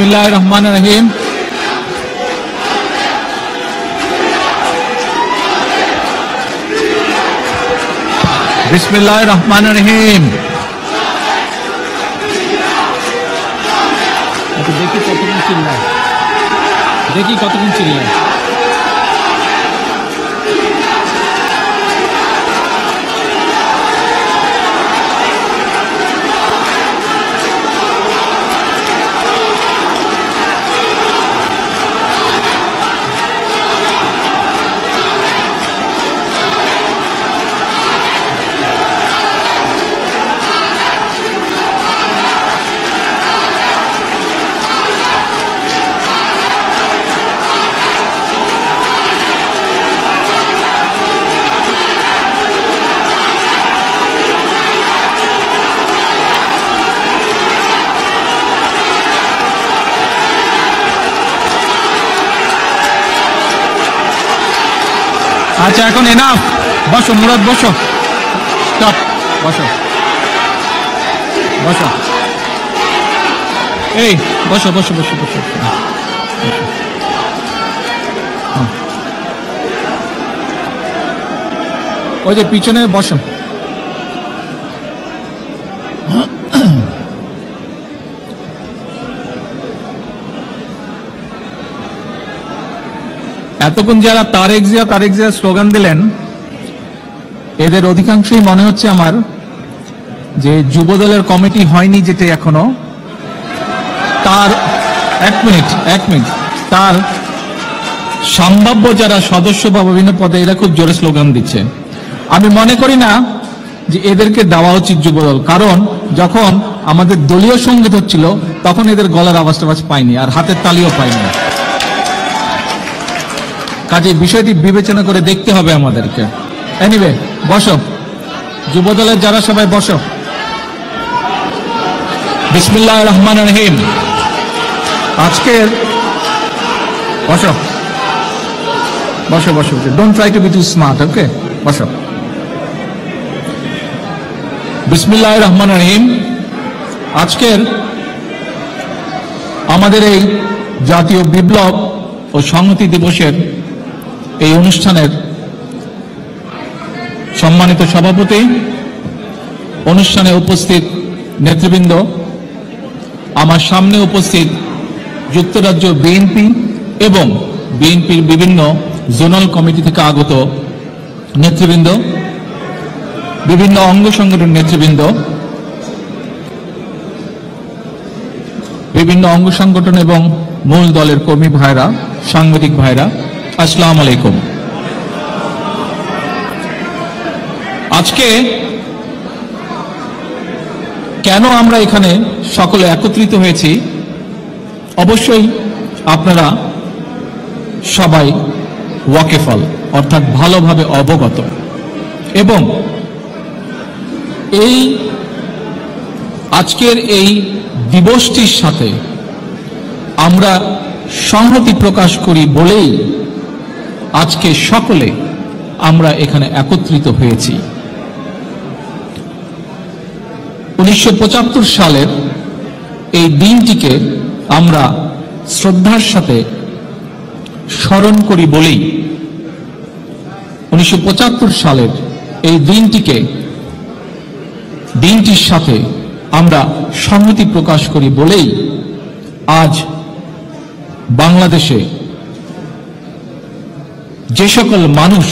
বিসমিল্লাহ রহমান রহিম বিসমিল্লাহ রহমান রহিম আচ্ছা, দেখি আচ্ছা এখন এনাফ বসো, মুরাদ, বসো। স্টপ বসো। বসো। এই, বসো বসো বসো বসো। ওই যে পিছনে বসো। এতক্ষণ যারা তারেক জিয়া তারেক জিয়া স্লোগান দিলেন, এদের অধিকাংশই মনে হচ্ছে আমার যে যুবদলের কমিটি হয়নি যেটা এখনও। তার, এক মিনিট এক মিনিট। তার সম্ভাব্য যারা সদস্য বা বিভিন্ন পদে, এরা খুব জোরে স্লোগান দিচ্ছে। আমি মনে করি না যে এদেরকে দেওয়া উচিত যুবদল, কারণ যখন আমাদের দলীয় সংগীত হচ্ছিল, তখন এদের গলার আওয়াজ টাওয়াজ পাইনি, আর হাতের তালিও পাইনি। কাজে বিষয়টি বিবেচনা করে দেখতে হবে আমাদেরকে। এনিওয়ে বসো। যুবদলের যারা সবাই বসো। বিসমিল্লাহ রহমান রহিম। আজকের বসো। বসো বসো don't try to be too smart okay বসো। বিসমিল্লাহ রহমান রহিম। আজকের আমাদের এই জাতীয় বিপ্লব ও সংহতি দিবসের এই অনুষ্ঠানের সম্মানিত সভাপতি, অনুষ্ঠানে উপস্থিত নেতৃবৃন্দ, আমার সামনে উপস্থিত যুক্তরাজ্য বিএনপি এবং বিএনপির বিভিন্ন জোনাল কমিটি থেকে আগত নেতৃবৃন্দ, বিভিন্ন অঙ্গ সংগঠন নেতৃবৃন্দ, বিভিন্ন অঙ্গ সংগঠন এবং মূল দলের কর্মী ভাইরা, সাংবাদিক ভাইরা আসসালাম আলাইকুম আজকে কেন আমরা এখানে সকলে একত্রিত হয়েছি, অবশ্যই আপনারা সবাই ওয়াকেফল, অর্থাৎ ভালোভাবে অবগত। এবং এই আজকের এই দিবসটির সাথে আমরা সংহতি প্রকাশ করি বলেই আজকে সকলে আমরা এখানে একত্রিত হয়েছি। উনিশশো সালের এই দিনটিকে আমরা শ্রদ্ধার সাথে স্মরণ করি বলেই উনিশশো পঁচাত্তর সালের এই দিনটিকে দিনটির সাথে আমরা সংহতি প্রকাশ করি বলেই আজ বাংলাদেশে যে সকল মানুষ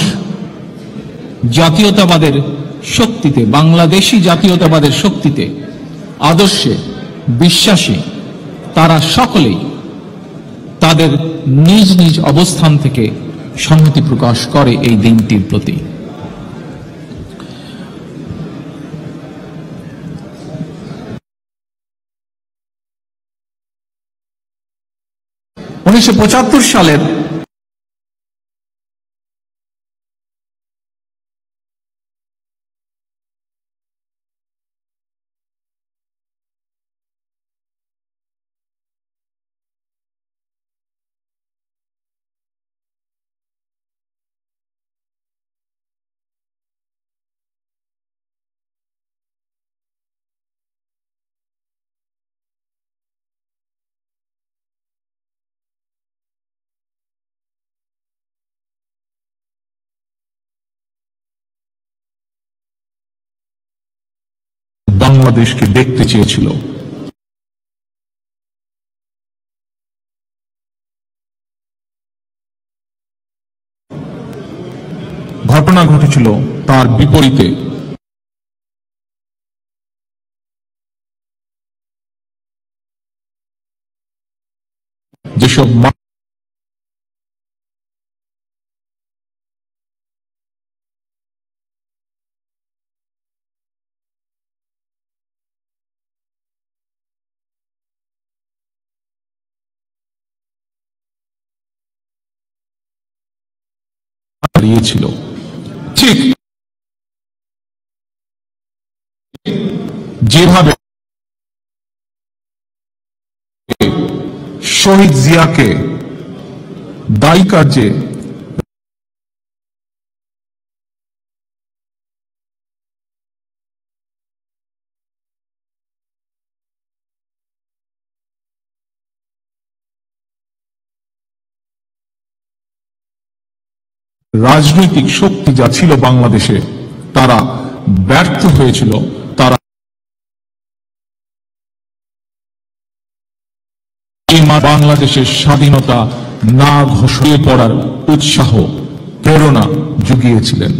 জাতীয়তাবাদের শক্তিতে, বাংলাদেশি জাতীয়তাবাদের শক্তিতে, আদর্শে, বিশ্বাসী, তারা সকলেই তাদের নিজ নিজ অবস্থান থেকে সংহতি প্রকাশ করে এই দিনটির প্রতি। উনিশশো পঁচাত্তর সালের বাংলাদেশকে দেখতে চেয়েছিল। ঘটনা ঘটেছিল তার বিপরীতে। যেসব হারিয়েছিল ঠিক। যেভাবে শহীদ জিয়াকে দায়ী কার্যে রাজনৈতিক শক্তি যা ছিল বাংলাদেশে, তারা ব্যর্থ হয়েছিল, তারা বাংলাদেশের স্বাধীনতা না ঘোষিয়ে পড়ার উৎসাহ, প্রেরণা জুগিয়েছিলেন।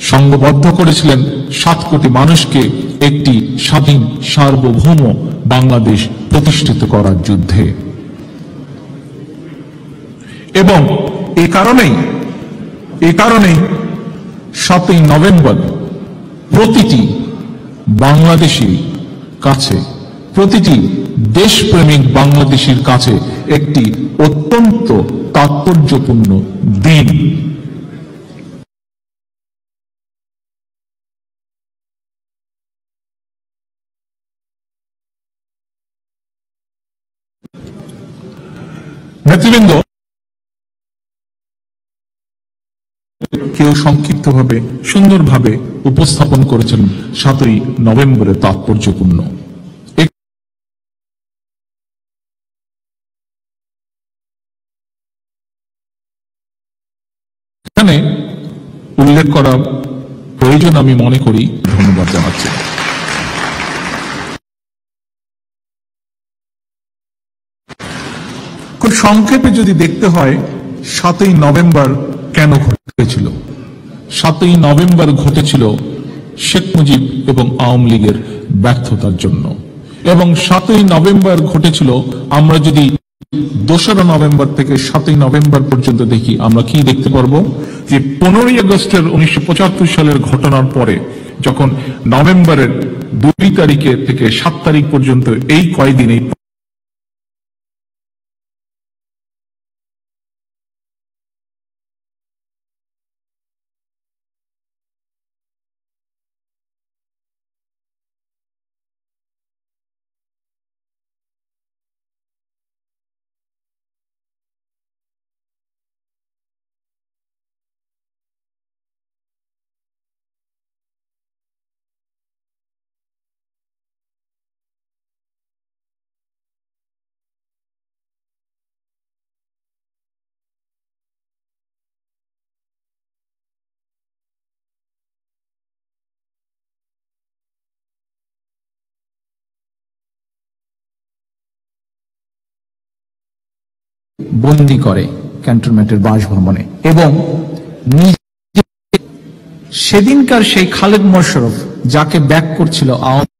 সংঘবদ্ধ করেছিলেন সাত কোটি মানুষকে একটি স্বাধীন সার্বভৌম বাংলাদেশ প্রতিষ্ঠিত করার যুদ্ধে। এবং এ কারণেই এ কারণেই সাতই নভেম্বর প্রতিটি বাংলাদেশী কাছে, প্রতিটি দেশপ্রেমিক বাংলাদেশীর কাছে একটি অত্যন্ত তাৎপর্যপূর্ণ দিন। নেতৃবৃন্দ সংক্ষিপ্তভাবে, সুন্দরভাবে উপস্থাপন করেছেন সাতই নভেম্বরের তাৎপর্যপূর্ণ। এখানে উল্লেখ করা প্রয়োজন আমি মনে করি। ধন্যবাদ জানাচ্ছি। খুব সংক্ষেপে যদি দেখতে হয়, সাতই নভেম্বর কেন ঘটেছিল? সাতই নভেম্বর ঘটেছিল শেখ মুজিব এবং আওয়ামী লীগের ব্যর্থতার জন্য। এবং সাতই নভেম্বর ঘটেছিল, আমরা যদি দোসরা নভেম্বর থেকে সাতই নভেম্বর পর্যন্ত দেখি, আমরা কি দেখতে পারব? যে পনেরোই আগস্টের উনিশশো পঁচাত্তর সালের ঘটনার পরে, যখন নভেম্বরের দুই তারিখে থেকে সাত তারিখ পর্যন্ত এই কয়দিন, এই বন্দি করে ক্যান্টনমেন্টের বাসভবনে এবং সেদিনকার সেই খালেদ মোশারফ যাকে ব্যাক করছিল আওয়ামী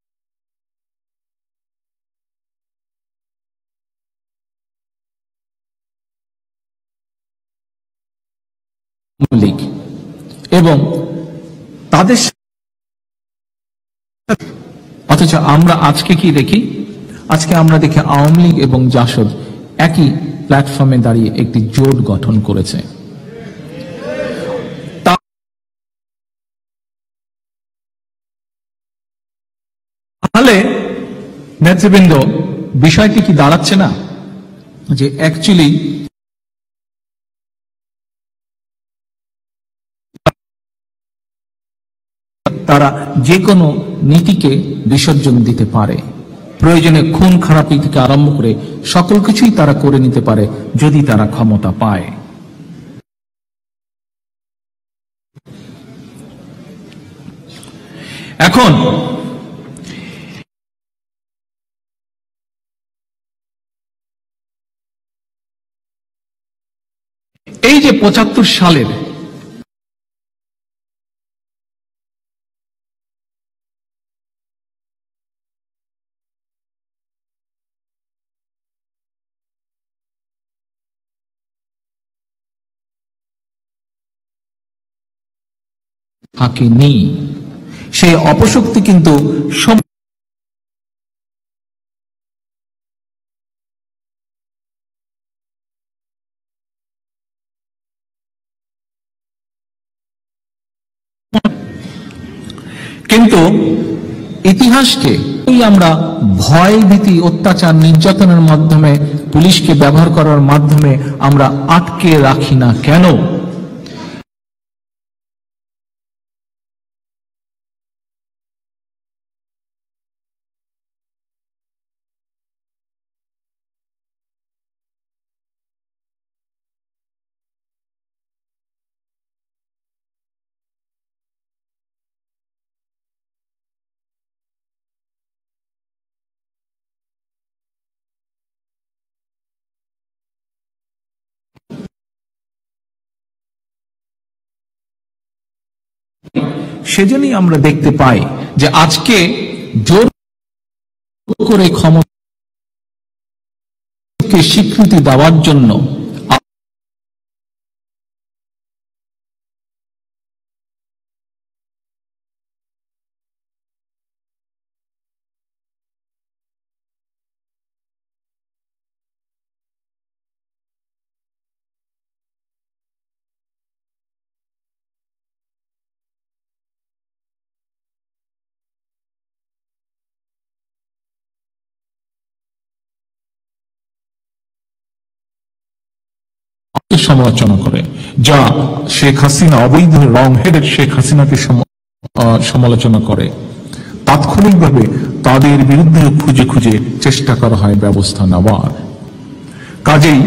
লীগ এবং তাদের অথচ আমরা আজকে কি দেখি? আজকে আমরা দেখি আওয়ামী লীগ এবং জাসদ একই প্ল্যাটফর্মে দাঁড়িয়ে একটি জোট গঠন করেছে। তাহলে, নেতৃবৃন্দ, বিষয়টি কি দাঁড়াচ্ছে না? যে অ্যাকচুয়ালি তারা যে কোনো নীতিকে বিসর্জন দিতে পারে। প্রয়োজনে খুন খারাপি থেকে আরম্ভ করে সকল কিছুই তারা করে নিতে পারে যদি তারা ক্ষমতা পায়। এখন এই যে পঁচাত্তর সালের থাকেনি সেই অপশক্তি কিন্তু কিন্তু ইতিহাসকে আমরা ভয় ভীতি, অত্যাচার, নির্যাতনের মাধ্যমে, পুলিশকে ব্যবহার করার মাধ্যমে আমরা আটকে রাখি না কেন? সেজন্যই আমরা দেখতে পাই যে আজকে জোর করে ক্ষমতা স্বীকৃতি দেওয়ার জন্য সমালোচনা করে, যা শেখ হাসিনা, অবৈধ রং হেডের শেখ হাসিনাকে সম- সমালোচনা করে। তাৎক্ষণিকভাবে তাদের বিরুদ্ধে খুঁজে খুঁজে চেষ্টা করা হয় ব্যবস্থা নেওয়ার। কাজেই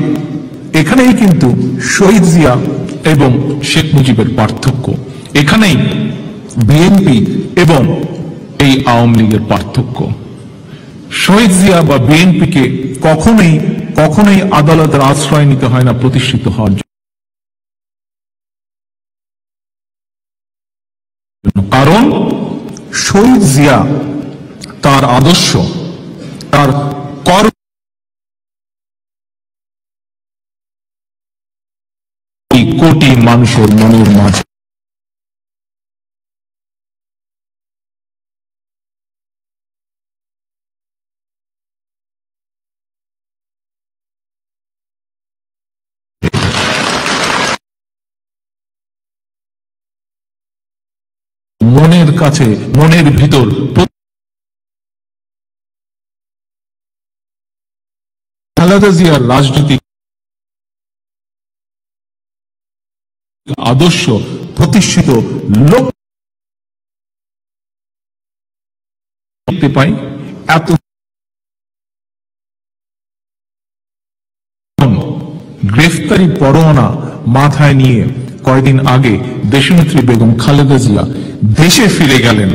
এখানেই কিন্তু শহীদ জিয়া এবং শেখ মুজিবের পার্থক্য। এখানেই বিএনপি এবং এই আওয়ামী লীগের পার্থক্য। শহীদ জিয়া বা বিএনপিকে কখনোই কখনোই আদালতের আশ্রয় নিতে হয় না, প্রতিষ্ঠিত হওয়ার জন্য। কারণ শহীদ জিয়া তার আদর্শ, তার কর্ম কোটি মানুষের মনের মাঝে। মনের কাছে, মনের ভিতর। খালেদা জিয়ার রাজনৈতিক আদর্শ প্রতিষ্ঠিত লোক দেখতে পাই, এত গ্রেফতারি পরোয়ানা মাথায় নিয়ে কয়দিন আগে দেশনেত্রী বেগম খালেদা জিয়া দেশে ফিরে গেলেন।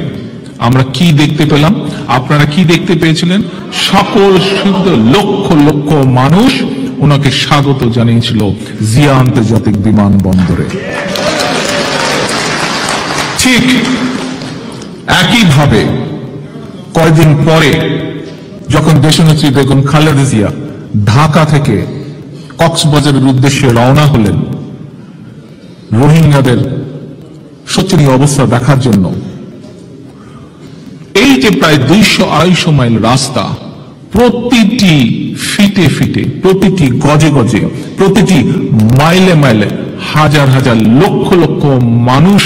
আমরা কি দেখতে পেলাম? আপনারা কি দেখতে পেয়েছিলেন? সকল শুদ্ধ লক্ষ লক্ষ মানুষ ওনাকে স্বাগত জানিয়েছিল জিয়া আন্তর্জাতিক বিমানবন্দরে ঠিক একইভাবে কয়েকদিন পরে যখন দেশনেত্রী বেগম খালেদা জিয়া ঢাকা থেকে কক্সবাজারের উদ্দেশ্যে রওনা হলেন, রোহিঙ্গাদের শোচনীয় অবস্থা দেখার জন্য। এই যে প্রায় দুইশো আড়াইশো মাইল রাস্তা, প্রতিটি ফিটে ফিটে, প্রতিটি গজে গজে, প্রতিটি মাইলে মাইলে হাজার হাজার লক্ষ লক্ষ মানুষ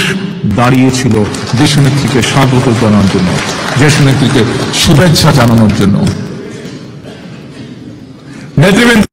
দাঁড়িয়েছিল দেশনেত্রীকে স্বাগত জানানোর জন্য দেশনেত্রীকে শুভেচ্ছা জানানোর জন্য। নেতৃবৃন্দ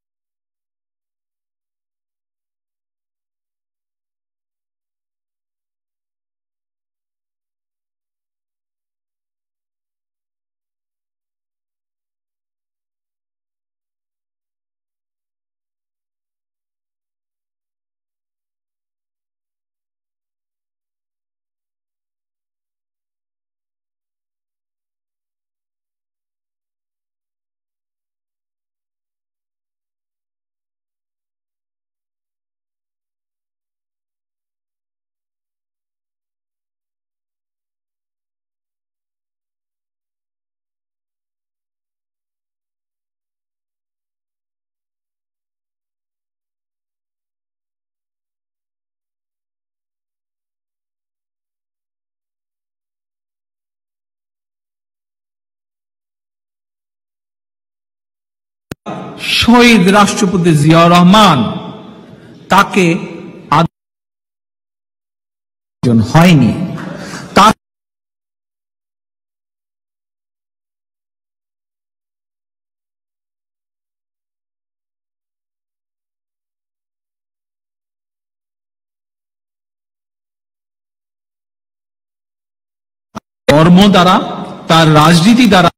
শহীদ রাষ্ট্রপতি জিয়াউর রহমান তাকে হয়নি। কর্ম দ্বারা তার রাজনীতি দ্বারা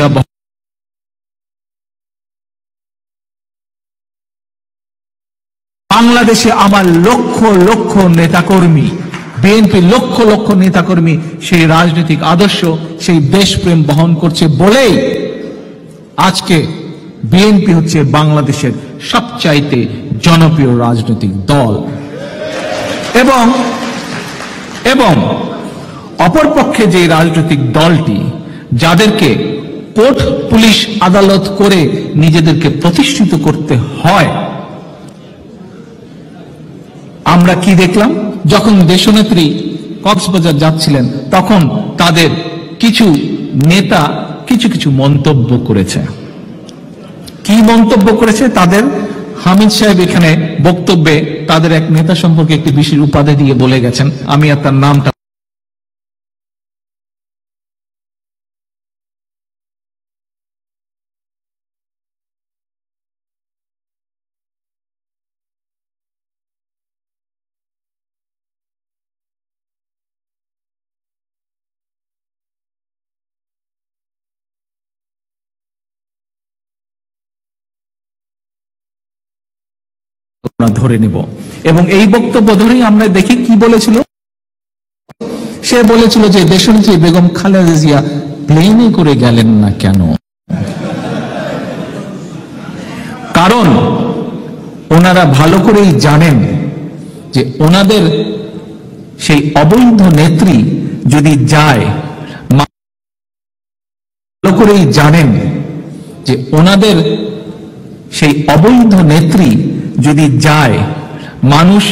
জিয়া বহ- বাংলাদেশে আমার লক্ষ লক্ষ নেতাকর্মী, বিএনপি লক্ষ লক্ষ নেতাকর্মী, সেই রাজনৈতিক আদর্শ, সেই দেশপ্রেম বহন করছে বলেই আজকে বিএনপি হচ্ছে বাংলাদেশের সবচাইতে জনপ্রিয় রাজনৈতিক দল। এবং এবং অপরপক্ষে যে রাজনৈতিক দলটি, যাদেরকে কোর্ট পুলিশ আদালত করে নিজেদেরকে প্রতিষ্ঠিত করতে হয়। আমরা কি দেখলাম? যখন দেশনেত্রী কক্সবাজার যাচ্ছিলেন, তখন তাদের কিছু নেতা কিছু কিছু মন্তব্য করেছে। কি মন্তব্য করেছে? তাদের হামিদ সাহেব এখানে বক্তব্যে তাদের এক নেতা সম্পর্কে একটি বিশেষ উপাধি দিয়ে বলে গেছেন। আমি আর তার নামটা ধরে নেব। এবং এই বক্তব্য ধরেই আমরা দেখি কি বলেছিল? সে বলেছিল যে দেশনেত্রী বেগম খালেদা জিয়া প্লেনে করে গেলেন না কেন? কারণ ওনারা ভালো করেই জানেন যে ওনাদের সেই অবৈধ নেত্রী যদি যায় ভালো করেই জানেন যে ওনাদের সেই অবৈধ নেত্রী যদি যায়, মানুষ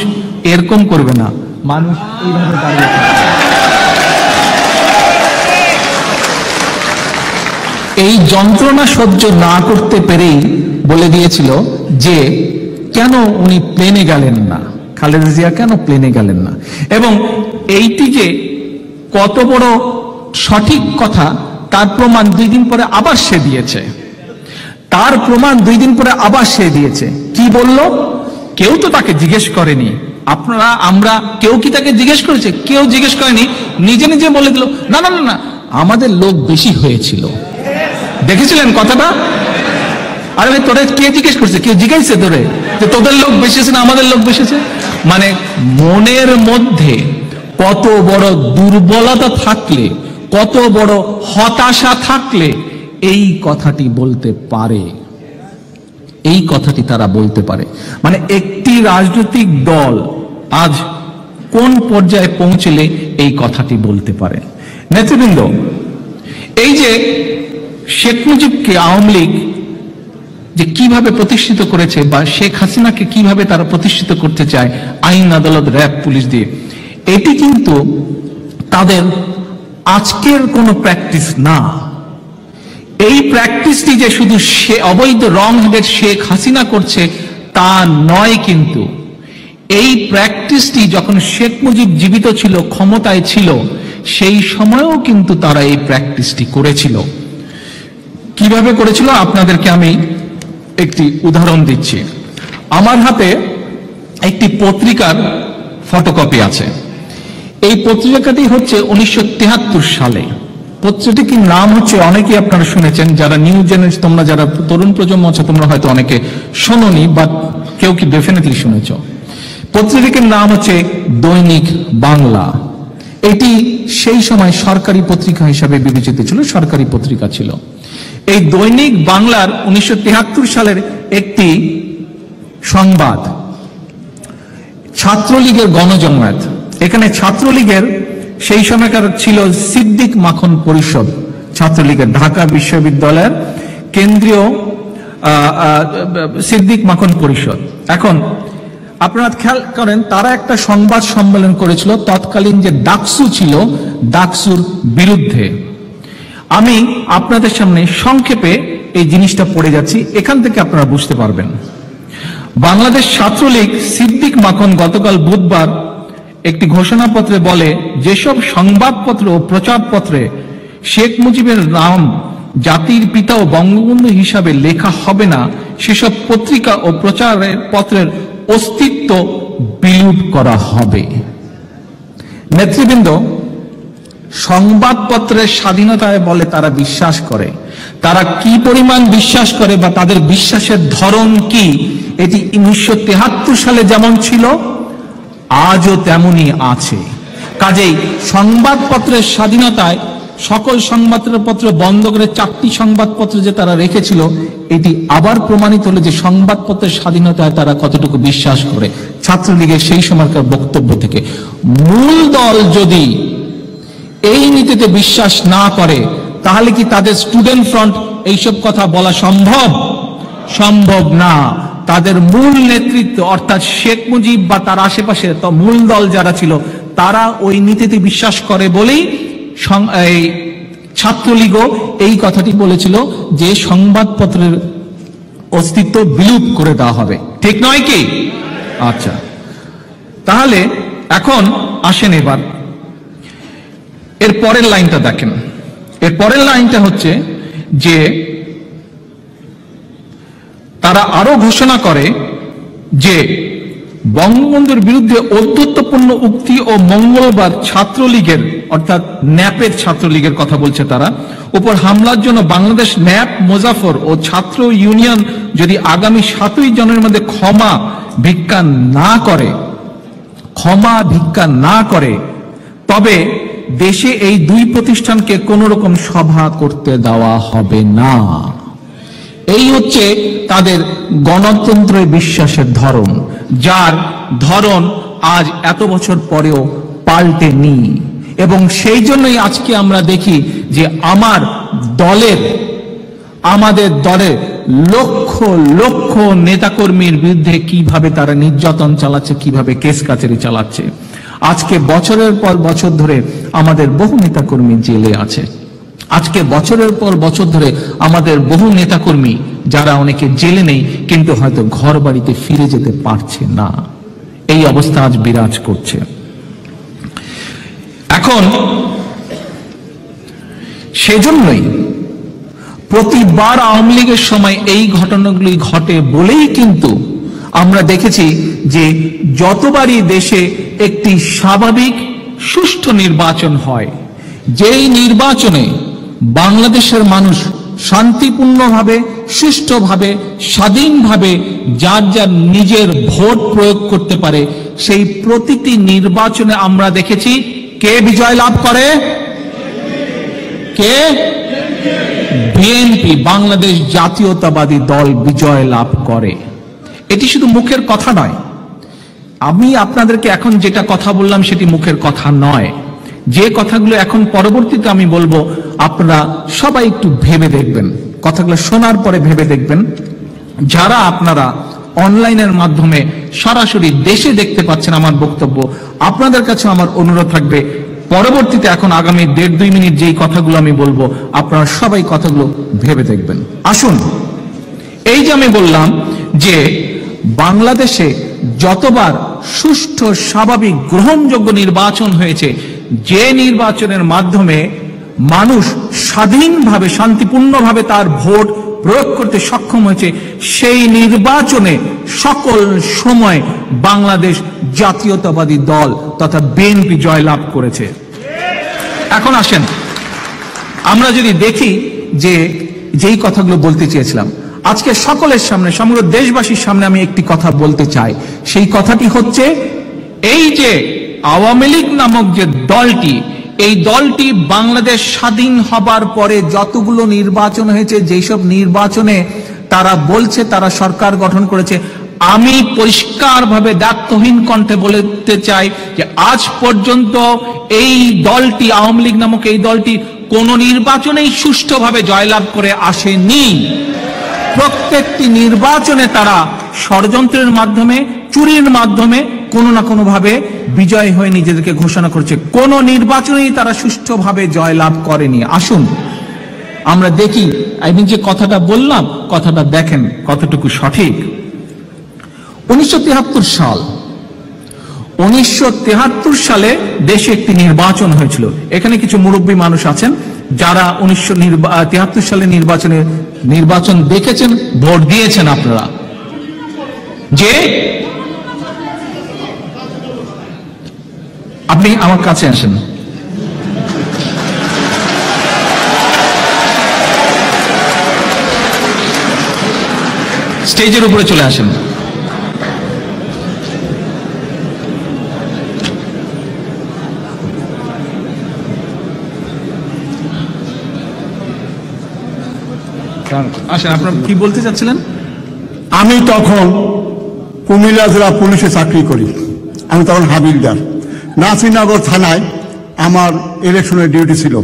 এরকম করবে না। মানুষ এই যন্ত্রণা সহ্য না করতে পেরেই বলে দিয়েছিল যে, কেন উনি প্লেনে গেলেন না? খালেদা জিয়া কেন প্লেনে গেলেন না? এবং এইটি যে কত বড় সঠিক কথা, তার প্রমাণ দুই দিন পরে আবার সে দিয়েছে। তার প্রমাণ দুই দিন পরে আবার সে দিয়েছে। কি বলল? কেউ তো তাকে জিজ্ঞেস করেনি। আপনারা, আমরা, কেউ কি তাকে জিজ্ঞেস করেছে? কেউ জিজ্ঞেস করেনি। নিজে নিজে বলে দিল, না না না আমাদের লোক বেশি হয়েছিল। দেখেছিলেন কথাটা? আরে তোরে কে জিজ্ঞেস করছে? কেউ জিজ্ঞাসছে তোরে যে তোদের লোক বেশি না আমাদের লোক বেশি মানে মনের মধ্যে কত বড় দুর্বলতা থাকলে, কত বড় হতাশা থাকলে এই কথাটি বলতে পারে। এই কথাটি তারা বলতে পারে। মানে একটি রাজনৈতিক দল আজ কোন পর্যায়ে পৌঁছলে এই কথাটি বলতে পারে। নেতৃবৃন্দ, এই যে শেখ মুজিবকে আওয়ামী লীগ যে কীভাবে প্রতিষ্ঠিত করেছে বা শেখ হাসিনাকে কীভাবে তারা প্রতিষ্ঠিত করতে চায়, আইন, আদালত, র্যাব, পুলিশ দিয়ে, এটি কিন্তু তাদের আজকের কোনো প্র্যাকটিস না। এই প্র্যাকটিসটি যে শুধু সে অবৈধ রং হেডেড শেখ হাসিনা করছে, তা নয় কিন্তু। এই প্র্যাকটিসটি যখন শেখ মুজিব জীবিত ছিল, ক্ষমতায় ছিল, সেই সময়েও কিন্তু তারা এই প্র্যাকটিসটি করেছিল। কীভাবে করেছিল? আপনাদেরকে আমি একটি উদাহরণ দিচ্ছি। আমার হাতে একটি পত্রিকার ফটোকপি আছে। এই পত্রিকাটি হচ্ছে উনিশশো সালে। পত্রিকাটির নাম হচ্ছে, অনেকেই আপনারা শুনেছেন, যারা নিউ জেনারেশন তোমরা যারা তরুণ প্রজন্ম আছে, তোমরা হয়তো অনেকে শোনোনি বা কেউ কি ডেফিনেটলি শুনেছ। পত্রিকাটির নাম হচ্ছে দৈনিক বাংলা। এটি সেই সময় সরকারি পত্রিকা হিসাবে বিবেচিত ছিল, সরকারি পত্রিকা ছিল। এই দৈনিক বাংলার উনিশশো সালের একটি সংবাদ, ছাত্রলীগের গণজমায়েত। এখানে ছাত্রলীগের সেই সময়কার ছিল সিদ্দিক মাখন পরিষদ, ছাত্রলীগের ঢাকা বিশ্ববিদ্যালয়ের কেন্দ্রীয় সিদ্দিক মাখন পরিষদ। এখন, আপনারা খেয়াল করেন, তারা একটা সংবাদ সম্মেলন করেছিল, তৎকালীন যে ডাকসু ছিল, ডাকসুর বিরুদ্ধে। আমি আপনাদের সামনে সংক্ষেপে এই জিনিসটা পড়ে যাচ্ছি, এখান থেকে আপনারা বুঝতে পারবেন। বাংলাদেশ ছাত্রলীগ সিদ্দিক মাখন গতকাল বুধবার একটি ঘোষণাপত্রে বলে, যেসব সংবাদপত্র ও প্রচারপত্রে শেখ মুজিবের নাম জাতির পিতা ও বঙ্গবন্ধু হিসাবে লেখা হবে না, সেসব পত্রিকা ও প্রচারের পত্রের অস্তিত্ব বিলুপ করা হবে। নেতৃবৃন্দ, সংবাদপত্রের স্বাধীনতায় বলে তারা বিশ্বাস করে। তারা কি পরিমাণ বিশ্বাস করে বা তাদের বিশ্বাসের ধরন কি, এটি উনিশশো সালে যেমন ছিল আজও তেমনই আছে। কাজেই সংবাদপত্রের স্বাধীনতায় সকল সংবাদপত্র বন্ধ করে চারটি সংবাদপত্র যে তারা রেখেছিল, এটি আবার প্রমাণিত হলো যে সংবাদপত্রের স্বাধীনতায় তারা কতটুকু বিশ্বাস করে। ছাত্রলীগের সেই সময়কার বক্তব্য থেকে, মূল দল যদি এই নীতিতে বিশ্বাস না করে, তাহলে কি তাদের স্টুডেন্ট ফ্রন্ট এইসব কথা বলা সম্ভব? সম্ভব না। তাদের মূল নেতৃত্ব, অর্থাৎ শেখ মুজিব বা তার আশেপাশে মূল দল যারা ছিল, তারা ওই নীতিতে বিশ্বাস করে বলেই এই ছাত্রলীগও এই কথাটি বলেছিল যে সংবাদপত্রের অস্তিত্ব বিলুপ করে দেওয়া হবে। ঠিক নয় কি? আচ্ছা। তাহলে এখন আসেন এবার। এর পরের লাইনটা দেখেন। এর পরের লাইনটা হচ্ছে যে তারা আরও ঘোষণা করে যে বঙ্গবন্ধুর বিরুদ্ধে ঔদ্ধত্যপূর্ণ উক্তি ও মঙ্গলবার ছাত্রলীগের, অর্থাৎ ন্যাপের ছাত্রলীগের কথা বলছে তারা, উপর হামলার জন্য বাংলাদেশ ন্যাপ মোজাফর ও ছাত্র ইউনিয়ন যদি আগামী সাতই জনের মধ্যে ক্ষমা ভিক্ষা না করে, ক্ষমা ভিক্ষা না করে, তবে দেশে এই দুই প্রতিষ্ঠানকে কোন রকম সভা করতে দেওয়া হবে না। এই হচ্ছে তাদের গণতন্ত্রের বিশ্বাসের ধরন, যার ধরন আজ এত বছর পরেও পাল্টেনি। এবং সেই জন্যই আজকে আমরা দেখি যে আমার দলের, আমাদের দলের লক্ষ লক্ষ নেতাকর্মীর বিরুদ্ধে কীভাবে তারা নির্যাতন চালাচ্ছে, কীভাবে কেস কাচারি চালাচ্ছে। আজকে বছরের পর বছর ধরে আমাদের বহু নেতাকর্মী জেলে আছে। আজকে বছরের পর বছর ধরে আমাদের বহু নেতাকর্মী, যারা অনেকে জেলে নেই, কিন্তু হয়তো ঘর বাড়িতে ফিরে যেতে পারছে না। এই অবস্থা আজ বিরাজ করছে। এখন, সেজন্যই প্রতিবার আওয়ামী লীগের সময় এই ঘটনাগুলি ঘটে বলেই কিন্তু আমরা দেখেছি যে যতবারই দেশে একটি স্বাভাবিক, সুষ্ঠু নির্বাচন হয়, যেই নির্বাচনে বাংলাদেশের মানুষ শান্তিপূর্ণভাবে, সুষ্ঠুভাবে, স্বাধীনভাবে যার যার নিজের ভোট প্রয়োগ করতে পারে, সেই প্রতিটি নির্বাচনে আমরা দেখেছি কে বিজয় লাভ করে? কে? বিএনপি, বাংলাদেশ জাতীয়তাবাদী দল বিজয় লাভ করে। এটি শুধু মুখের কথা নয়। আমি আপনাদেরকে এখন যেটা কথা বললাম সেটি মুখের কথা নয়। যে কথাগুলো এখন পরবর্তীতে আমি বলব, আপনারা সবাই একটু ভেবে দেখবেন। কথাগুলো শোনার পরে ভেবে দেখবেন। যারা আপনারা অনলাইনের মাধ্যমে সরাসরি দেশে দেখতে পাচ্ছেন আমার বক্তব্য, আপনাদের কাছে আমার অনুরোধ থাকবে, পরবর্তীতে এখন আগামী দেড় দুই মিনিট যেই কথাগুলো আমি বলব, আপনারা সবাই কথাগুলো ভেবে দেখবেন। আসুন, এই যে আমি বললাম যে বাংলাদেশে যতবার সুষ্ঠু স্বাভাবিক গ্রহণযোগ্য নির্বাচন হয়েছে যে নির্বাচনের মাধ্যমে মানুষ স্বাধীনভাবে, শান্তিপূর্ণভাবে তার ভোট প্রয়োগ করতে সক্ষম হয়েছে, সেই নির্বাচনে সকল সময় বাংলাদেশ জাতীয়তাবাদী দল তথা বিএনপি জয়লাভ করেছে। এখন আসেন, আমরা যদি দেখি যে, যেই কথাগুলো বলতে চেয়েছিলাম, আজকে সকলের সামনে, সমগ্র দেশবাসীর সামনে আমি একটি কথা বলতে চাই। সেই কথাটি হচ্ছে, এই যে আওয়ামী লীগ নামক যে দলটি, এই দলটি বাংলাদেশ স্বাধীন হবার পরে যতগুলো নির্বাচন হয়েছে, যেসব নির্বাচনে তারা বলছে, তারা সরকার গঠন করেছে, আমি পরিষ্কারভাবে দায়িত্বহীন কণ্ঠে বলতে চাই যে আজ পর্যন্ত এই দলটি, আওয়ামী লীগ নামক এই দলটি কোনো নির্বাচনেই সুষ্ঠুভাবে জয়লাভ করে আসেনি। প্রত্যেকটি নির্বাচনে তারা ষড়যন্ত্রের মাধ্যমে, চুরির মাধ্যমে কোনো না কোনো ভাবে বিজয় হয়ে নিজেদেরকে ঘোষণা করছে। কোন নির্বাচনেই তারা সুষ্ঠুভাবে জয়লাভ করেনি। আসুন, আমরা দেখি। আমি যে কথাটা বললাম, কথাটা দেখেন কতটুকু সঠিক। উনিশশো সাল, উনিশশো সালে দেশে একটি নির্বাচন হয়েছিল। এখানে কিছু মুরব্বী মানুষ আছেন যারা উনিশশো তিয়াত্তর সালে নির্বাচনে নির্বাচন দেখেছেন, ভোট দিয়েছেন আপনারা। যে আপনি আমার কাছে আসেন। স্টেজের উপরে চলে আসেন। আসেন আপনার কি বলতে চাচ্ছিলেন? আমি তখন কুমিল্লা জেলা পুলিশে চাকরি করি। আমি তখন হাবিলদার। নাসিরনগর থানায় আমার ইলেকশনের ডিউটি ছিল।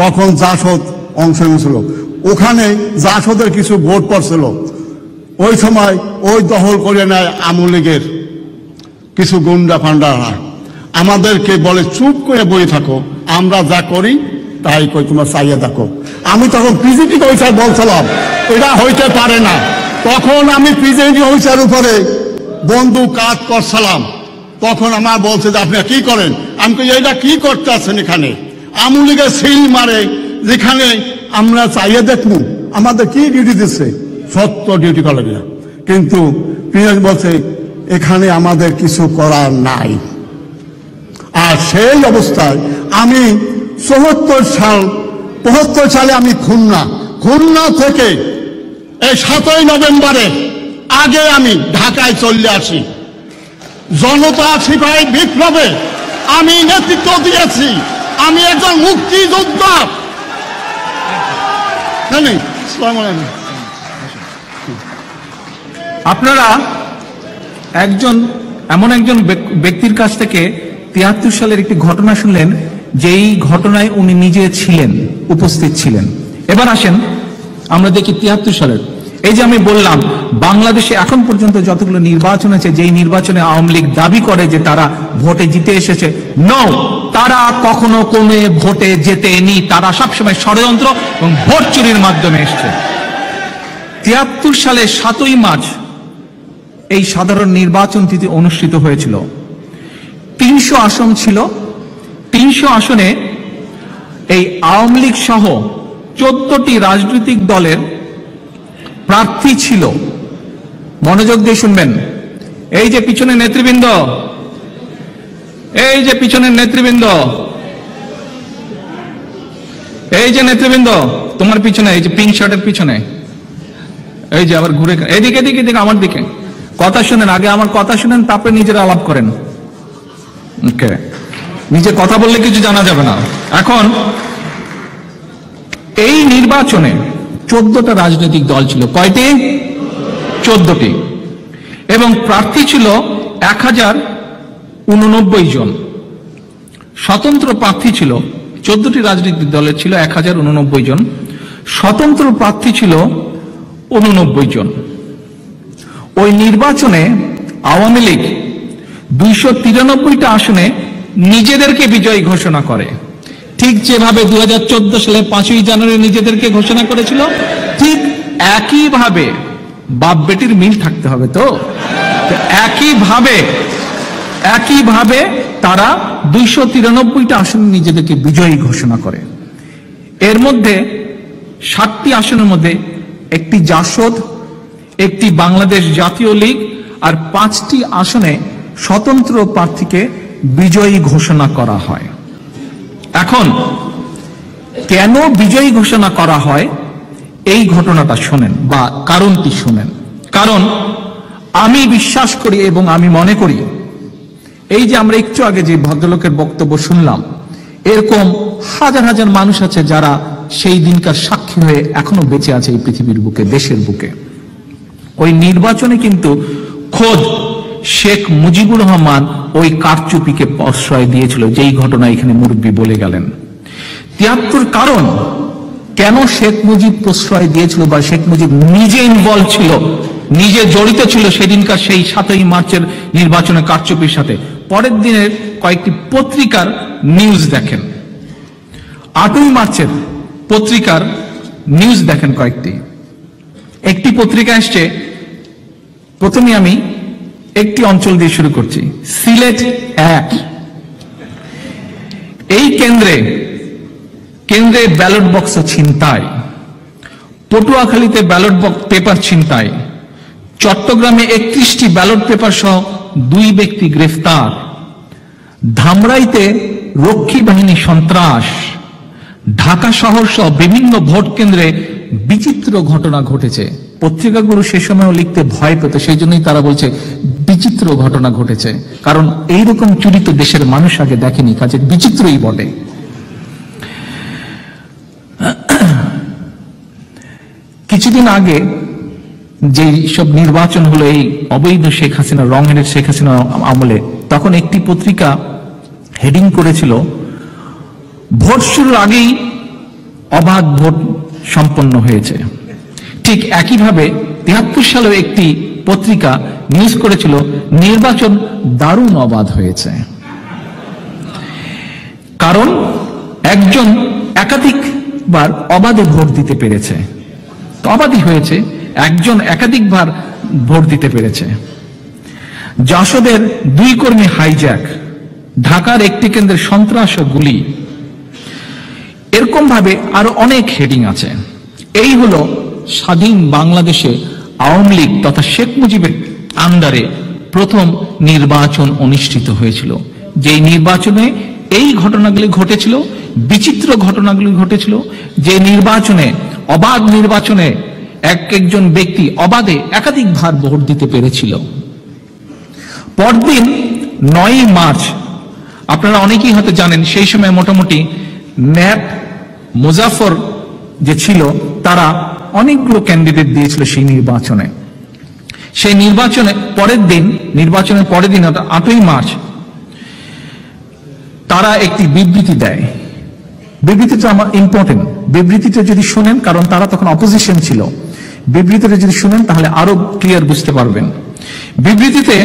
তখন জাসদ অংশ নিয়েছিল ওখানে জাসদের কিছু ভোট পড়ছিল ওই সময় ওই দখল করে নেয় আওয়ামী লীগের কিছু গুন্ডা ফান্ডারা আমাদেরকে বলে, চুপ করে বই থাকো। আমরা যা করি, তাই কই তোমার চাইয়া দেখো। আমি তখন পিজিটি অফিসার বলছিলাম, এটা হইতে পারে না। তখন আমি পিজিটি অফিসার উপরে বন্ধু কাজ করছিলাম তখন আমার বলছে যে আপনি কি করেন? আমি এটা কি করতে আছেন এখানে? আমুলিকে সিল মারে, যেখানে আমরা চাইয়ে দেখব আমাদের কি ডিউটি দিচ্ছে সত্য ডিউটি করা যায় কিন্তু পিএস বলছে, এখানে আমাদের কিছু করার নাই। আর সেই অবস্থায় আমি চৌহত্তর সাল, পঁচাত্তর সালে আমি খুলনা খুলনা থেকে এই সাতই নভেম্বরে আগে আমি ঢাকায় চলে আসি। জনতা সিপাহী বিপ্লবে আমি নেতৃত্ব দিয়েছি। আমি একজন মুক্তিযোদ্ধা। আলাইকুম। আপনারা একজন, এমন একজন ব্যক- ব্যক্তির কাছ থেকে তিয়াত্তর সালের একটি ঘটনা শুনলেন, যেই ঘটনায় উনি নিজে ছিলেন, উপস্থিত ছিলেন। এবার আসেন, আমরা দেখি তিয়াত্তর সালের এই যে আমি বললাম, বাংলাদেশে এখন পর্যন্ত যতগুলো নির্বাচন আছে, যেই নির্বাচনে আওয়ামী লীগ দাবি করে যে তারা ভোটে জিতে এসেছে নো তারা কখনো কোনো ভোটে জেতেনি। তারা সবসময় ষড়যন্ত্র এবং ভোট চুরির মাধ্যমে এসছে। তিয়াত্তর সালে সাতই মার্চ এই সাধারণ নির্বাচনটি অনুষ্ঠিত হয়েছিল। তিনশো আসন ছিল। তিনশো আসনে এই আওয়ামী লীগ সহ চোদ্দটি রাজনৈতিক দলের প্রার্থী ছিল। মনোযোগ দিয়ে শুনবেন। এই যে পিছনে নেতৃবৃন্দ, এই যে পিছনের নেতৃবৃন্দ, এই যে নেতৃবৃন্দ, তোমার পিছনে, এই যে পিঙ্ক শার্টের পিছনে, এই যে আবার ঘুরে এদিকে এদিকে এদিকে, আমার দিকে। কথা শুনেন, আগে আমার কথা শুনেন, তারপরে নিজেরা আলাপ করেন। ওকে নিজে কথা বললে কিছু জানা যাবে না। এখন, এই নির্বাচনে চোদ্দটা রাজনৈতিক দল ছিল। কয়টি? চোদ্দটি। এবং প্রার্থী ছিল এক হাজার উননব্বই জন। স্বতন্ত্র প্রার্থী ছিল, চোদ্দটি রাজনৈতিক দলের ছিল এক হাজার উননব্বই জন। স্বতন্ত্র প্রার্থী ছিল উননব্বই জন। ওই নির্বাচনে আওয়ামী লীগ দুইশো তিরানব্বইটা আসনে নিজেদেরকে বিজয়ী ঘোষণা করে। ঠিক যেভাবে দুহাজার চোদ্দ সালে পাঁচই জানুয়ারি নিজেদেরকে ঘোষণা করেছিল, ঠিক একইভাবে বাপ বেটির মিল থাকতে হবে তো একইভাবে একইভাবে তারা দুইশো তিরানব্বইটা আসনে নিজেদেরকে বিজয়ী ঘোষণা করে। এর মধ্যে সাতটি আসনের মধ্যে একটি জাসদ, একটি বাংলাদেশ জাতীয় লীগ, আর পাঁচটি আসনে স্বতন্ত্র প্রার্থীকে বিজয়ী ঘোষণা করা হয়। এখন, কেন বিজয়ী ঘোষণা করা হয়? এই ঘটনাটা শোনেন, বা কারণটি শোনেন। কারণ, আমি বিশ্বাস করি এবং আমি মনে করি, এই যে আমরা একটু আগে যে ভদ্রলোকের বক্তব্য শুনলাম, এরকম হাজার হাজার মানুষ আছে যারা সেই দিনকার সাক্ষী হয়ে এখনও বেঁচে আছে এই পৃথিবীর বুকে, দেশের বুকে। ওই নির্বাচনে কিন্তু খোদ শেখ মুজিবুর রহমান ওই কারচুপিকে প্রশ্রয় দিয়েছিল, যেই ঘটনা এখানে মুরব্বী বলে গেলেন। তিয়াত্তর কারণ কেন শেখ মুজিব প্রশ্রয় দিয়েছিল বা শেখ মুজিব নিজে ইনভলভ ছিল, নিজে জড়িত ছিল সেদিনকার সেই সাতই মার্চের নির্বাচনে কারচুপির সাথে। পরের দিনের কয়েকটি পত্রিকার নিউজ দেখেন। আটই মার্চের পত্রিকার নিউজ দেখেন কয়েকটি। একটি পত্রিকা আসছে প্রথমে আমি একটি অঞ্চল দিয়ে শুরু করছি। সিলেট এক। এই কেন্দ্রে কেন্দ্রে ব্যালট বক্স ছিনতাই। পটুয়াখালীতে ব্যালট পেপার ছিনতাই। চট্টগ্রামে একত্রিশটি ব্যালট পেপার সহ দুই ব্যক্তি গ্রেফতার। ধামরাইতে রক্ষী বাহিনী সন্ত্রাস। ঢাকা শহর সহ বিভিন্ন ভোট কেন্দ্রে বিচিত্র ঘটনা ঘটেছে। পত্রিকাগুলো সে সময়ও লিখতে ভয় পেত, সেই জন্যই তারা বলছে বিচিত্র ঘটনা ঘটেছে। কারণ এইরকম চুরি তো দেশের মানুষ আগে দেখেনি, কাজে বিচিত্রই বটে। কিছুদিন আগে যে সব নির্বাচন হলো, এই অবৈধ শেখ হাসিনা, রঙের শেখ হাসিনা আমলে, তখন একটি পত্রিকা হেডিং করেছিল, ভোট শুরুর আগেই অবাধ ভোট সম্পন্ন হয়েছে। ঠিক একইভাবে তিয়াত্তর সালেও একটি পত্রিকা নিউজ করেছিল, নির্বাচন দারুণ অবাধ হয়েছে। কারণ একজন একাধিকবার অবাধে ভোট দিতে পেরেছে। অবাধই হয়েছে, একজন একাধিকবার ভোট দিতে পেরেছে। জাসদের দুই কর্মী হাইজ্যাক ঢাকার একটি কেন্দ্রের সন্ত্রাস গুলি। এরকম ভাবে আরও অনেক হেডিং আছে। এই হলো স্বাধীন বাংলাদেশে আওয়ামী লীগ তথা শেখ মুজিবের আন্ডারে প্রথম নির্বাচন অনুষ্ঠিত হয়েছিল। যেই নির্বাচনে এই ঘটনাগুলি ঘটেছিল, বিচিত্র ঘটনাগুলি ঘটেছিল, যে নির্বাচনে, অবাধ নির্বাচনে এক একজন ব্যক্তি অবাধে একাধিক ভার ভোট দিতে পেরেছিল। পরদিন নয় মার্চ, আপনারা অনেকেই হয়তো জানেন, সেই সময় মোটামুটি ন্যাপ মুজাফর যে ছিল, তারা অনেকগুলো ক্যান্ডিডেট দিয়েছিল সেই নির্বাচনে। সেই নির্বাচনে পরের দিন, নির্বাচনের পরের দিন, অর্থাৎ আটই মার্চ, তারা একটি বিবৃতি দেয়। বিবৃতিটা আমার ইম্পর্টেন্ট বিবৃতিটা যদি শুনেন, কারণ তারা তখন অপোজিশন ছিল, বিবৃতিটা যদি শুনেন, তাহলে আরও ক্লিয়ার বুঝতে পারবেন। বিবৃতিতে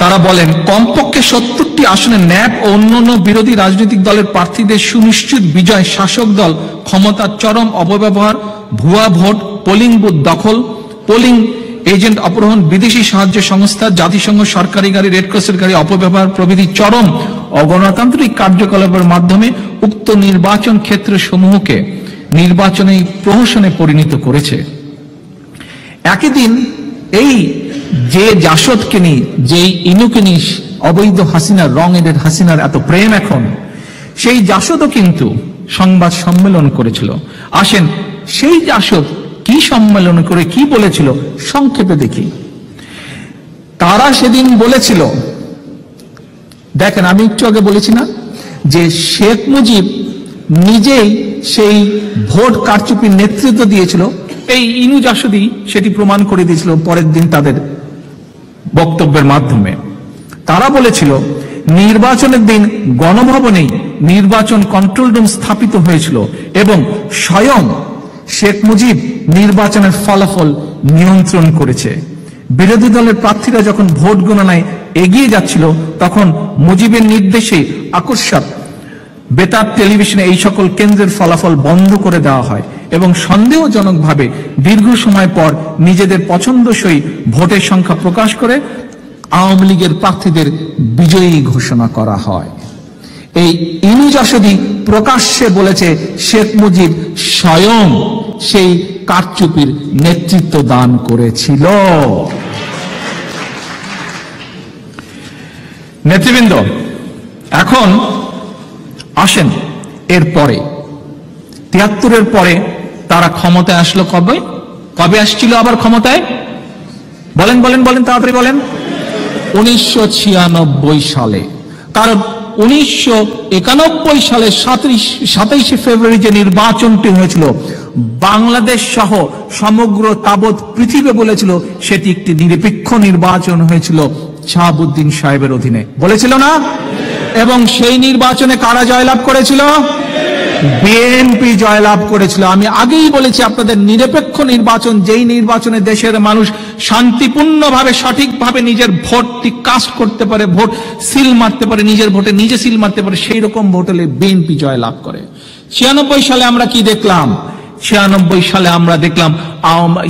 তারা বলেন, কমপক্ষে সত্তরটি আসনে ন্যাপ ও অন্যান্য বিরোধী রাজনৈতিক দলের প্রার্থীদের সুনিশ্চিত বিজয় শাসক দল ক্ষমতার চরম অপব্যবহার, ভুয়া ভোট, পোলিং বুথ দখল, পোলিং এজেন্ট অপহরণ বিদেশি সাহায্য সংস্থা, জাতিসংঘ সরকারি গাড়ি রেডক্রসের গাড়ি, অপব্যবহার প্রভৃতি চরম অগণতান্ত্রিক কার্যকলাপের মাধ্যমে উক্ত নির্বাচন ক্ষেত্র সমূহকে নির্বাচনে প্রহসনে পরিণত করেছে। একই দিন এই যে জাসদকে নিয়ে যেই ইনুকে নিয়ে অবৈধ হাসিনার রং এদের হাসিনার এত প্রেম এখন, সেই জাসদও কিন্তু সংবাদ সম্মেলন করেছিল। আসেন, সেই জাসদ কি সম্মেলন করে কি বলেছিল? সংক্ষেপে দেখি। তারা সেদিন বলেছিল, দেখেন আমি একটু আগে বলেছি না, যে শেখ মুজিব নিজেই সেই ভোট কারচুপির নেতৃত্ব দিয়েছিল। এই ইনু জাসদি সেটি প্রমাণ করে দিয়েছিল পরের দিন তাদের বক্তব্যের মাধ্যমে। তারা বলেছিল, নির্বাচনের দিন গণভবনে নির্বাচন কন্ট্রোল রুম স্থাপিত হয়েছিল এবং স্বয়ং শেখ মুজিব নির্বাচনের ফলাফল নিয়ন্ত্রণ করেছে। বিরোধী দলের প্রার্থীরা যখন ভোট গণনায় এগিয়ে যাচ্ছিল, তখন মুজিবের নির্দেশে আকস্মাত বেতার টেলিভিশনে এই সকল কেন্দ্রের ফলাফল বন্ধ করে দেওয়া হয় এবং সন্দেহজনকভাবে দীর্ঘ সময় পর নিজেদের পছন্দসই ভোটের সংখ্যা প্রকাশ করে আওয়ামী লীগের প্রার্থীদের বিজয়ী ঘোষণা করা হয়। এই ইনুজাসদি প্রকাশ্যে বলেছে, শেখ মুজিব স্বয়ং সেই কারচুপির নেতৃত্ব দান করেছিল। নেতৃবৃন্দ, এখন আসেন। এর পরে তিয়াত্তরের পরে তারা ক্ষমতায় আসলো কবে? কবে আসছিল আবার ক্ষমতায়? বলেন বলেন বলেন, তাড়াতাড়ি বলেন। উনিশশো ছিয়ানব্বই সালে। কারণ উনিশশো একানব্বই সালে সাতাইশে ফেব্রুয়ারি যে নির্বাচনটি হয়েছিল বাংলাদেশ সহ সমগ্র তাবৎ পৃথিবী বলেছিল, সেটি একটি নিরপেক্ষ নির্বাচন হয়েছিল শাহাবুদ্দিন সাহেবের অধীনে। বলেছিল না? এবং সেই নির্বাচনে কারা জয়লাভ করেছিল? বিএনপি জয়লাভ করেছিল। আমি আগেই বলেছি, আপনাদের নিরপেক্ষ নির্বাচন, যেই নির্বাচনে দেশের মানুষ শান্তিপূর্ণভাবে, সঠিকভাবে নিজের ভোটটি কাস্ট করতে পারে, ভোট সিল মারতে পারে, নিজের ভোটে নিজে সিল মারতে পারে, সেই রকম ভোট হলে বিএনপি জয়লাভ করে। ছিয়ানব্বই সালে আমরা কি দেখলাম? ছিয়ানব্বই সালে আমরা দেখলাম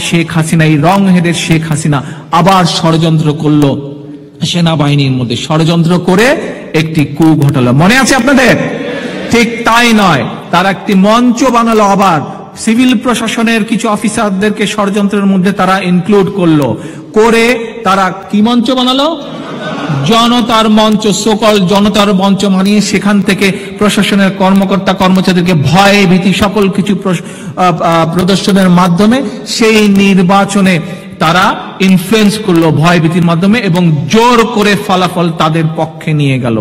শেখ হাসিনা এই রং হেডের শেখ হাসিনা আবার ষড়যন্ত্র করল। সেনাবাহিনীর মধ্যে ষড়যন্ত্র করে একটি কু ঘটালো। মনে আছে আপনাদের? ঠিক তাই নয়। তারা একটি মঞ্চ বানালো আবার। সিভিল প্রশাসনের কিছু অফিসারদেরকে ষড়যন্ত্রের মধ্যে তারা ইনক্লুড করল। করে তারা কি মঞ্চ বানালো? জনতার মঞ্চ সকল জনতার মঞ্চ মানিয়ে সেখান থেকে প্রশাসনের কর্মকর্তা কর্মচারীদেরকে ভয়, ভীতি, সকল কিছু প্রদর্শনের মাধ্যমে সেই নির্বাচনে তারা ইনফ্লুয়েন্স করল ভয়ভীতির মাধ্যমে এবং জোর করে ফলাফল তাদের পক্ষে নিয়ে গেল।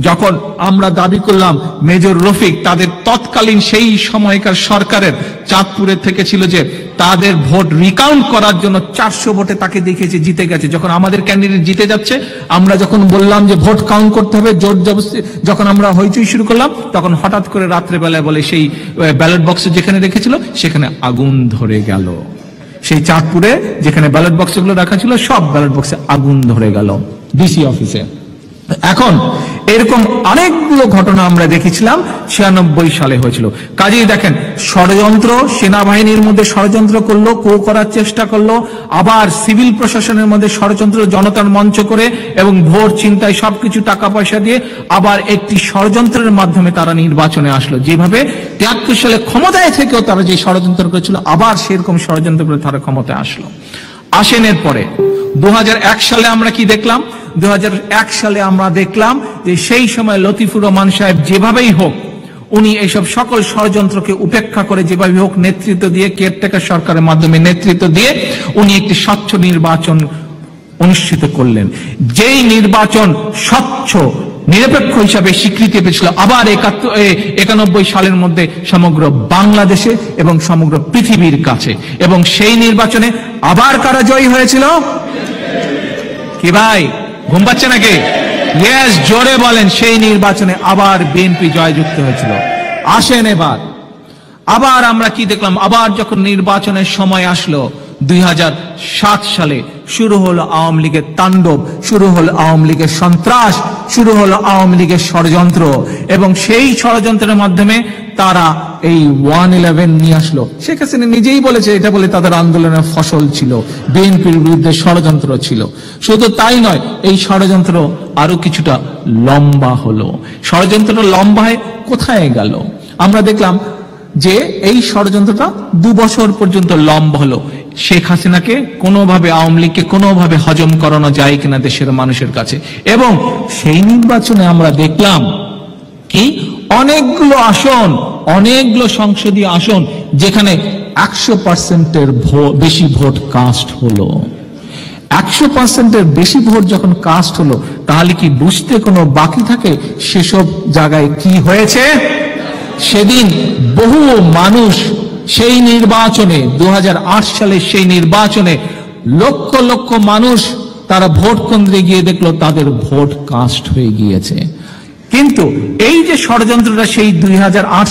যখন আমরা দাবি করলাম, মেজর রফিক তাদের তৎকালীন সেই সময়কার সরকারের চাঁদপুরের থেকে ছিল যে তাদের ভোট রিকাউন্ট করার জন্য চারশো ভোটে তাকে দেখিয়েছে, জিতে গেছে। যখন আমাদের ক্যান্ডিডেট জিতে যাচ্ছে, আমরা যখন বললাম যে ভোট কাউন্ট করতে হবে, জোর জবস্তি যখন আমরা হইচই শুরু করলাম, তখন হঠাৎ করে রাত্রেবেলায় বলে সেই ব্যালট বক্সে যেখানে রেখেছিল, সেখানে আগুন ধরে গেল। সেই চাঁদপুরে যেখানে ব্যালট বক্সগুলো রাখা ছিল, সব ব্যালট বক্সে আগুন ধরে গেল। ডিসি অফিসে এখন, এরকম অনেকগুলো ঘটনা আমরা দেখেছিলাম, ছিয়ানব্বই সালে হয়েছিল। কাজেই দেখেন, ষড়যন্ত্র, সেনাবাহিনীর মধ্যে ষড়যন্ত্র করল কো করার চেষ্টা করল, আবার সিভিল প্রশাসনের মধ্যে ষড়যন্ত্র, জনতার মঞ্চ করে এবং ভোট চিন্তায় সবকিছু টাকা পয়সা দিয়ে আবার একটি ষড়যন্ত্রের মাধ্যমে তারা নির্বাচনে আসলো। যেভাবে তিয়াত্তর সালে ক্ষমতায় থেকেও তারা যে ষড়যন্ত্র করেছিল, আবার সেরকম ষড়যন্ত্র করে তারা ক্ষমতায় আসলো। আসেনের পরে দু সালে আমরা কি দেখলাম? দু হাজার এক সালে আমরা দেখলাম যে সেই সময় লতিফুর রহমান সাহেব যেভাবেই হোক, উনি এইসব সকল ষড়যন্ত্রকে উপেক্ষা করে যেভাবে হোক নেতৃত্ব দিয়ে কেয়ারটেকার সরকারের মাধ্যমে নেতৃত্ব দিয়ে উনি একটি স্বচ্ছ নির্বাচন অনুষ্ঠিত করলেন। যেই নির্বাচন স্বচ্ছ, নিরপেক্ষ হিসাবে স্বীকৃতি পেয়েছিল আবার একাত্তর একানব্বই সালের মধ্যে সমগ্র বাংলাদেশে এবং সমগ্র পৃথিবীর কাছে। এবং সেই নির্বাচনে আবার কারা জয়ী হয়েছিল? কি ভাই? ঘুম পাচ্ছে নাকি? ইয়েস জোরে বলেন, সেই নির্বাচনে আবার বিএনপি জয়যুক্ত হয়েছিল। আসেন এবার। আবার আমরা কি দেখলাম? আবার যখন নির্বাচনের সময় আসলো, দুই হাজার সাত সালে শুরু হলো আওয়ামী লীগের তাণ্ডব, শুরু হলো আওয়ামী লীগের সন্ত্রাস, শুরু হলো আওয়ামী লীগের ষড়যন্ত্র এবং সেই ষড়যন্ত্রের মাধ্যমে তারা এই ওয়ান ইলেভেন নিয়ে আসলো। শেখ হাসিনা নিজেই বলেছে, এটা বলে তাদের আন্দোলনের ফসল ছিল, বিএনপির বিরুদ্ধে ষড়যন্ত্র ছিল। শুধু তাই নয়, এই ষড়যন্ত্র আরও কিছুটা লম্বা হলো। ষড়যন্ত্র লম্বায় কোথায় গেল? আমরা দেখলাম যে এই ষড়যন্ত্রটা দু বছর পর্যন্ত লম্বা হলো। শেখ হাসিনাকে কোনোভাবে আওয়ামী লীগকে কোনোভাবে হজম করানো যায় কিনা দেশের মানুষের কাছে। এবং সেই নির্বাচনে আমরা দেখলাম কি অনেকগুলো আসন, অনেকগুলো সংসদীয় আসন যেখানে একশো পার্সেন্টের বেশি ভোট কাস্ট হলো। একশো পার্সেন্টের বেশি ভোট যখন কাস্ট হলো, তাহলে কি বুঝতে কোনো বাকি থাকে সেসব জায়গায় কি হয়েছে? সেদিন বহু মানুষ সেই নির্বাচনে দু হাজার আট সালে সেই নির্বাচনে লক্ষ লক্ষ মানুষ তারা ভোট কেন্দ্রে গিয়ে দেখল তাদের ভোট কাস্ট হয়ে গিয়েছে। কিন্তু এই যে ষড়যন্ত্রটা সেই দুই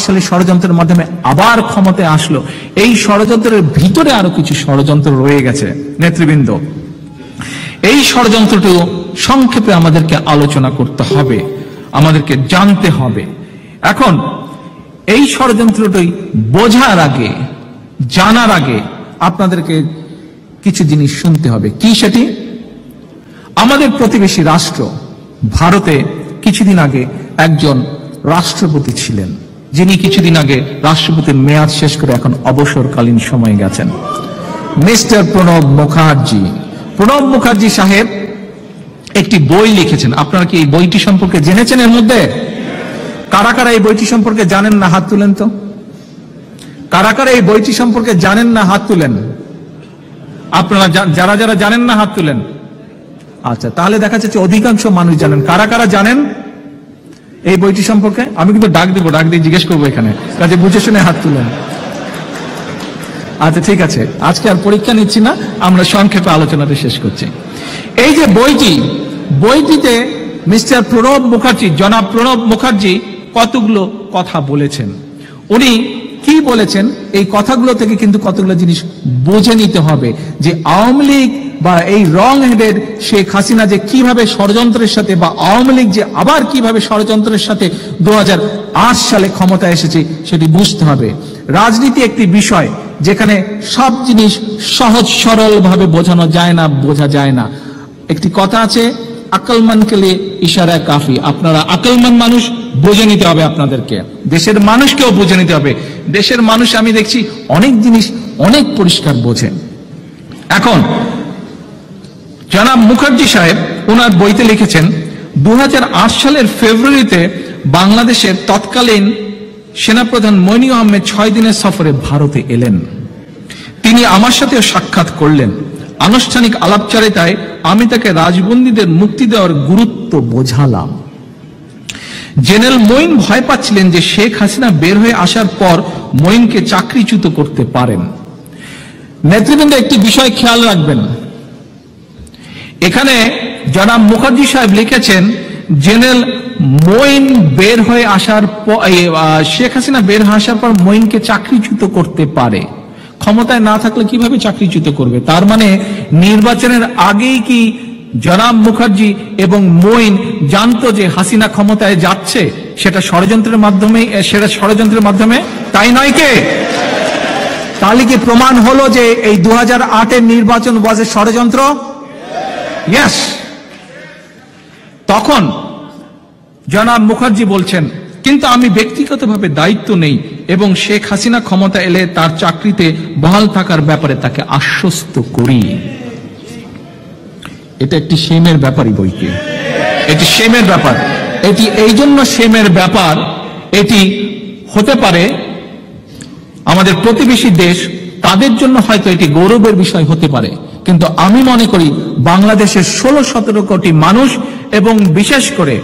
সালে ষড়যন্ত্রের মাধ্যমে আবার ক্ষমতায় আসলো, এই ষড়যন্ত্রের ভিতরে আরও কিছু ষড়যন্ত্র রয়ে গেছে, নেতৃবৃন্দ। এই ষড়যন্ত্রটিও সংক্ষেপে আমাদেরকে আলোচনা করতে হবে, আমাদেরকে জানতে হবে। এখন এই ষড়যন্ত্রটি বোঝার আগে, জানার আগে আপনাদেরকে কিছু জিনিস শুনতে হবে। কি সেটি? আমাদের প্রতিবেশী রাষ্ট্র ভারতে কিছুদিন আগে একজন রাষ্ট্রপতি ছিলেন। যিনি কিছুদিন আগে রাষ্ট্রপতির মেয়াদ শেষ করে এখন অবসরকালীন সময়ে গেছেন। মিস্টার প্রণব মুখার্জি। প্রণব মুখার্জি সাহেব একটি বই লিখেছেন। আপনারা কি এই বইটি সম্পর্কে জেনেছেন এর মধ্যে? কারা কারা এই বইটি সম্পর্কে জানেন না? হাত তুলেন তো। কারা কারা এই বইটি সম্পর্কে জানেন না? হাত তুলেন। আপনারা যারা যারা জানেন না, হাত তুলেন। আচ্ছা তাহলে দেখা যাচ্ছে অধিকাংশ মানুষ জানেন। কারা কারা জানেন এই বইটি সম্পর্কে? আমি কিন্তু ডাক দিব, ডাক দিয়ে জিজ্ঞেস করব এখানে। কাজে বুঝে শুনে হাত তুলেন। আচ্ছা ঠিক আছে। আজকে আর পরীক্ষা নিচ্ছি না, আমরা সংক্ষেপে আলোচনাটা শেষ করছি। এই যে বইটি, বইটিতে মিস্টার প্রণব মুখার্জি, জনাব প্রণব মুখার্জি কতগুলো কথা বলেছেন। উনি কি বলেছেন? এই কথাগুলো থেকে কিন্তু কতগুলো জিনিস বুঝে নিতে হবে যে আওয়ামী লীগ বা এই রং হেডের শেখ হাসিনা যে কীভাবে ষড়যন্ত্রের সাথে বা আওয়ামী লীগ যে আবার কীভাবে ষড়যন্ত্রের সাথে দুহাজার আট সালে ক্ষমতায় এসেছে সেটি বুঝতে হবে। রাজনীতি একটি বিষয় যেখানে সব জিনিস সহজ সরল ভাবে বোঝানো যায় না, বোঝা যায় না। একটি কথা আছে, আকলমানকে ইশারা কাফি। আপনারা আকলমান মানুষ বুঝে নিতে হবে আপনাদেরকে। দেশের মানুষকেও বুঝে নিতে হবে। দেশের মানুষ, আমি দেখছি, অনেক জিনিস অনেক পরিষ্কার বোঝে। এখন, জনাব মুখার্জি সাহেব ওনার বইতে লিখেছেন দু হাজার আট সালের ফেব্রুয়ারিতে বাংলাদেশের তৎকালীন সেনাপ্রধান মইনি আহমেদ ছয় দিনের সফরে ভারতে এলেন। তিনি আমার সাথে সাক্ষাৎ করলেন। আনুষ্ঠানিক আলাপচারিতায় আমি তাকে রাজবন্দীদের মুক্তি দেওয়ার গুরুত্ব বোঝালাম। জেনারেল মঈন ভয় পাচ্ছিলেন যে শেখ হাসিনা বের হয়ে আসার পর মঈনকে চাকরিচ্যুত করতে পারেন। নেতৃবৃন্দ, একটি বিষয় খেয়াল রাখবেন। এখানে জনাব মুখার্জি সাহেব লিখেছেন, জেনারেল মঈন বের হয়ে আসার শেখ হাসিনা বের হয়ে আসার পর মঈনকে চাকরিচ্যুত করতে পারে। ক্ষমতায় না থাকলে কীভাবে চাকরিচ্যুত করবে? তার মানে নির্বাচনের আগেই কি জনাব মুখার্জি এবং মঈন জানতো যে হাসিনা ক্ষমতায় যাচ্ছে, সেটা ষড়যন্ত্রের মাধ্যমে সেটা ষড়যন্ত্রের মাধ্যমে, তাই নয় কে? তাহলে কি প্রমাণ হলো যে এই দু হাজার আটের নির্বাচন বাজে ষড়যন্ত্র? তখন জনাব মুখার্জি বলছেন, কিন্তু আমি ব্যক্তিগতভাবে দায়িত্ব নেই এবং শেখ হাসিনা ক্ষমতা এলে তার চাকরিতে বহাল থাকার ব্যাপারে তাকে আশ্বস্ত করি। এটা একটি সেমের ব্যাপারই বইকে এটি সেমের ব্যাপার। এটি এই জন্য সেমের ব্যাপার এটি হতে পারে আমাদের প্রতিবেশী দেশ তাদের জন্য হয়তো এটি গৌরবের বিষয় হতে পারে। কিন্তু আমি মনে করি বাংলাদেশের ষোলো সতেরো কোটি মানুষ এবং বিশেষ করে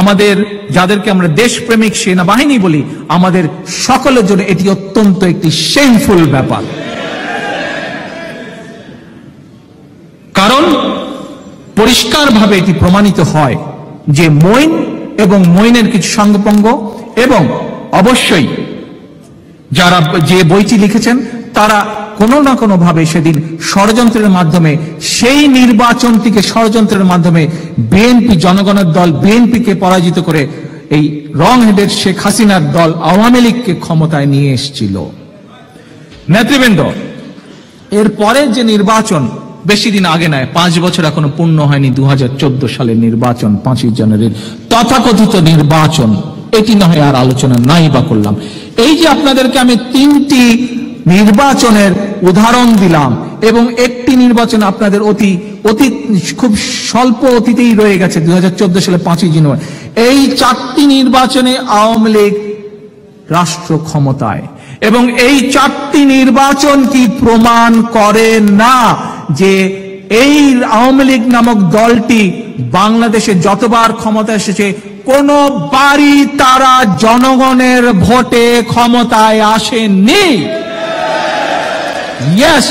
আমাদের যাদেরকে আমরা দেশপ্রেমিক সেনাবাহিনী বলি আমাদের সকলের জন্য এটি অত্যন্ত একটি শেমফুল ব্যাপার কারণ পরিষ্কারভাবে এটি প্রমাণিত হয় যে মইন এবং মইনের কিছু সঙ্গপঙ্গ এবং অবশ্যই যারা যে বইটি লিখেছেন, তারা কোনো না কোনো ভাবে সেদিন ষড়যন্ত্রের মাধ্যমে, সেই নির্বাচনটিকে ষড়যন্ত্রের মাধ্যমে বিএনপি জনগণের দল বিএনপিকে পরাজিত করে এই রং হেডের শেখ হাসিনার দল আওয়ামী লীগকে ক্ষমতায় নিয়ে এসেছিল। নেতৃবৃন্দ এর পরে যে নির্বাচন বেশি দিন আগে নয়, পাঁচ বছর এখনও পূর্ণ হয়নি দু সালের নির্বাচন, পাঁচই জানুয়ারির তথাকথিত নির্বাচন। এটি না হয় আর আলোচনা নাই বা করলাম। এই যে আপনাদেরকে আমি তিনটি নির্বাচনের উদাহরণ দিলাম এবং একটি নির্বাচন আপনাদের অতি অতি, খুব স্বল্প অতীতেই রয়ে গেছে দু হাজার চোদ্দ সালে পাঁচই জানুয়ারি। এই চারটি নির্বাচনে আওয়ামী লীগ রাষ্ট্র ক্ষমতায়। এবং এই চারটি নির্বাচন কি প্রমাণ করে না যে এই আওয়ামী লীগ নামক দলটি বাংলাদেশে যতবার ক্ষমতা এসেছে, কোনবারই তারা জনগণের ভোটে ক্ষমতায় আসেনি ইয়েস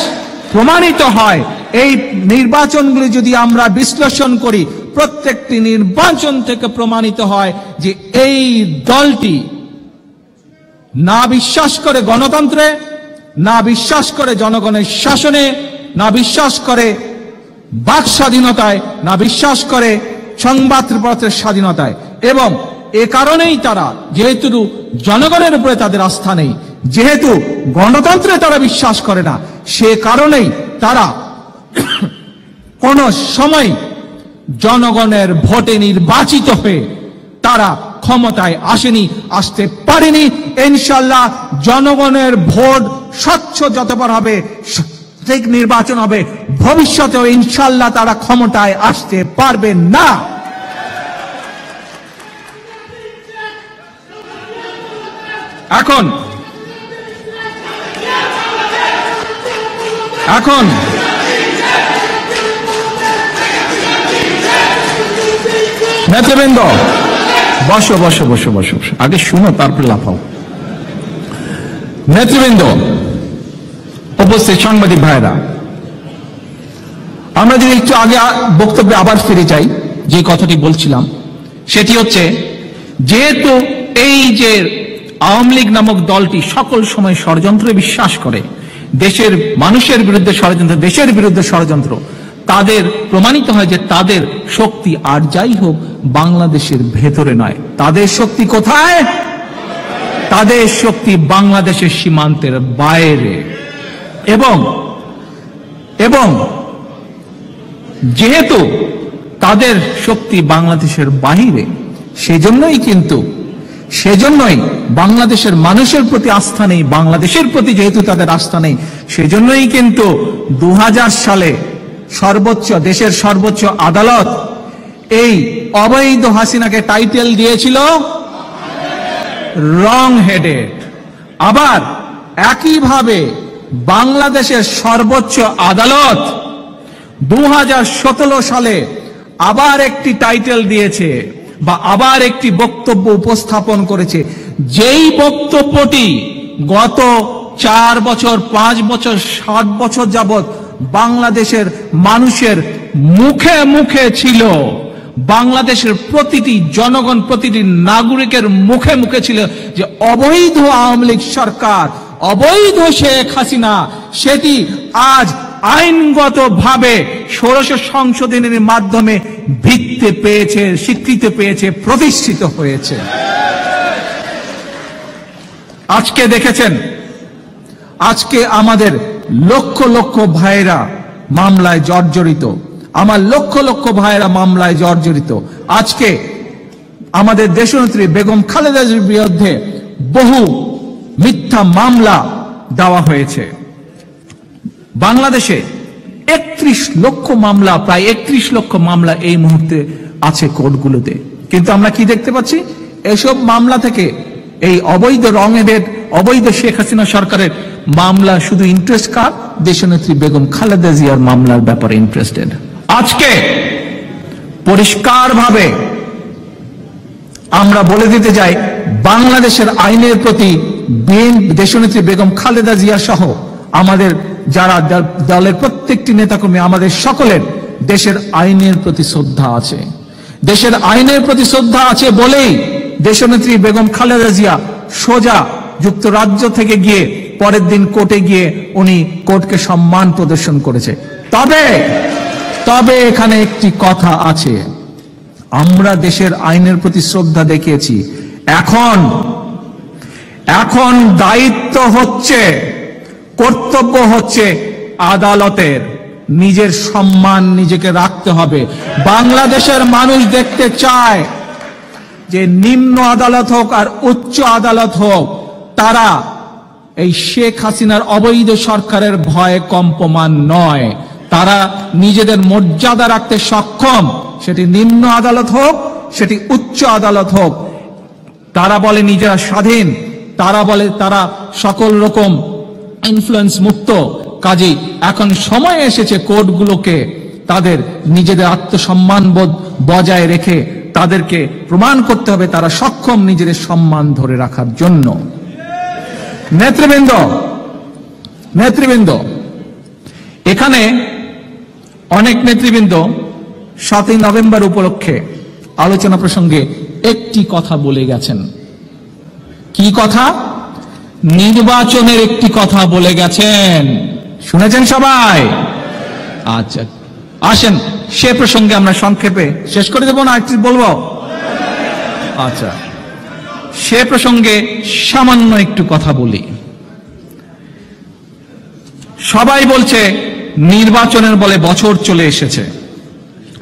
প্রমাণিত হয়। এই নির্বাচনগুলি যদি আমরা বিশ্লেষণ করি, প্রত্যেকটি নির্বাচন থেকে প্রমাণিত হয় যে এই দলটি না বিশ্বাস করে গণতন্ত্রে, না বিশ্বাস করে জনগণের শাসনে না বিশ্বাস করে বাক স্বাধীনতায়, না বিশ্বাস করে সংবাদপত্রের স্বাধীনতায়। এবং এ কারণেই তারা, যেহেতু জনগণের উপরে তাদের আস্থা নেই, যেহেতু গণতন্ত্রে তারা বিশ্বাস করে না, সে কারণেই তারা কোন সময় জনগণের ভোটে নির্বাচিত হয়ে তারা ক্ষমতায় আসেনি, আসতে পারেনি। ইনশাল্লাহ জনগণের ভোট স্বচ্ছ যতবার হবে ঠিক নির্বাচন হবে। ভবিষ্যতেও ইনশাল্লাহ তারা ক্ষমতায় আসতে পারবে না। এখন এখন, নেতৃবৃন্দ বসো বসো বসো বসো। আগে শুনো, তারপরে লাফাও। নেতৃবৃন্দ উপস্থিত সাংবাদিক ভাইরা আমরা যদি একটু আগে বক্তব্যে আবার ফিরে যাই, যে কথাটি বলছিলাম, সেটি হচ্ছে যেহেতু এই যে আওয়ামী লীগ নামক দলটি সকল সময় ষড়যন্ত্রে বিশ্বাস করে, দেশের মানুষের বিরুদ্ধে ষড়যন্ত্র, দেশের বিরুদ্ধে ষড়যন্ত্র, তাদের প্রমাণিত হয় যে তাদের শক্তি আর যাই হোক বাংলাদেশের ভেতরে নয়। তাদের শক্তি কোথায়? তাদের শক্তি বাংলাদেশের সীমান্তের বাইরে। এবং এবং যেহেতু তাদের শক্তি বাংলাদেশের বাহিরে, সেজন্যই কিন্তু, সেজন্যই বাংলাদেশের মানুষের প্রতি আস্থা নেই, বাংলাদেশের প্রতি যেহেতু তাদের আস্থা নেই, সেজন্যই কিন্তু দু হাজার সালে সর্বোচ্চ, দেশের সর্বোচ্চ আদালত এই অবৈধ হাসিনাকে টাইটেল দিয়েছিল রং হেডেড আবার একইভাবে বাংলাদেশের সর্বোচ্চ আদালত দু সালে আবার একটি টাইটেল দিয়েছে বা আবার একটি বক্তব্য উপস্থাপন করেছে। যেই বক্তব্যটি গত চার বছর, পাঁচ বছর, সাত বছর যাবত বাংলাদেশের মানুষের মুখে মুখে ছিল, বাংলাদেশের প্রতিটি জনগণ, প্রতিটি নাগরিকের মুখে মুখে ছিল যে অবৈধ আওয়ামী লীগ সরকার অবৈধ শেখ হাসিনা, সেটি আজ আইনগতভাবে ষোড়শ সংশোধনের মাধ্যমে ভিত্তি পেয়েছে, স্বীকৃতি পেয়েছে, প্রতিষ্ঠিত হয়েছে। আজকে দেখেছেন, আজকে আমাদের লক্ষ লক্ষ ভাইরা মামলায় জর্জরিত, আমার লক্ষ লক্ষ ভাইরা মামলায় জর্জরিত। আজকে আমাদের দেশনেত্রী বেগম খালেদা জির বিরুদ্ধে বহু মিথ্যা মামলা দেওয়া হয়েছে। বাংলাদেশে একত্রিশ লক্ষ মামলা, প্রায় একত্রিশ লক্ষ মামলা এই মুহূর্তে আছে কোর্টগুলোতে। কিন্তু আমরা কি দেখতে পাচ্ছি? এসব মামলা থেকে এই অবৈধ রঙেদের অবৈধ শেখ হাসিনা সরকারের মামলা শুধু ইন্টারেস্ট কার? দেশনেত্রী বেগম খালেদা জিয়ার মামলার ব্যাপারে ইন্টারেস্টেড আজকে পরিষ্কারভাবে আমরা বলে দিতে চাই, বাংলাদেশের আইনের প্রতি দেশনেত্রী বেগম খালেদা জিয়া সহ আমাদের যারা দলের প্রত্যেকটি নেতাকর্মী, আমাদের সকলের দেশের আইনের প্রতি শ্রদ্ধা আছে। দেশের আইনের প্রতি শ্রদ্ধা আছে বলেই দেশনেত্রী বেগম খালেদা জিয়া সোজা যুক্তরাজ্য থেকে গিয়ে পরের দিন কোর্টে গিয়ে উনি কোর্টকে সম্মান প্রদর্শন করেছে। তবে তবে এখানে একটি কথা আছে। আমরা দেশের আইনের প্রতি শ্রদ্ধা দেখিয়েছি। এখন এখন দায়িত্ব হচ্ছে, কর্তব্য হচ্ছে আদালতের। নিজের সম্মান নিজেকে রাখতে হবে। বাংলাদেশের মানুষ দেখতে চায় যে নিম্ন আদালত হোক আর উচ্চ আদালত হোক, তারা এই শেখ হাসিনার অবৈধ সরকারের ভয়ে কম্পমান নয়। তারা নিজেদের মর্যাদা রাখতে সক্ষম। সেটি নিম্ন আদালত হোক, সেটি উচ্চ আদালত হোক। তারা বলে নিজেরা স্বাধীন। তারা বলে, তারা সকল রকম ইনফ্লুয়েন্স মুক্ত। কাজেই এখন সময় এসেছে কোর্টগুলোকে তাদের নিজেদের আত্মসম্মান বোধ বজায় রেখে তাদেরকে প্রমাণ করতে হবে তারা সক্ষম নিজেদের সম্মান ধরে রাখার জন্য। নেতৃবৃন্দ নেতৃবৃন্দ, এখানে অনেক নেতৃবৃন্দ সাতই নভেম্বর উপলক্ষে আলোচনা প্রসঙ্গে একটি কথা বলে গেছেন। কি কথা? নির্বাচনের একটি কথা বলে গেছেন। শুনেছেন সবাই? আচ্ছা আসেন, সে প্রসঙ্গে আমরা সংক্ষেপে শেষ করে দেবো না, একটু বলব? আচ্ছা সে প্রসঙ্গে সামান্য একটু কথা বলি। সবাই বলছে, নির্বাচনের বলে বছর চলে এসেছে।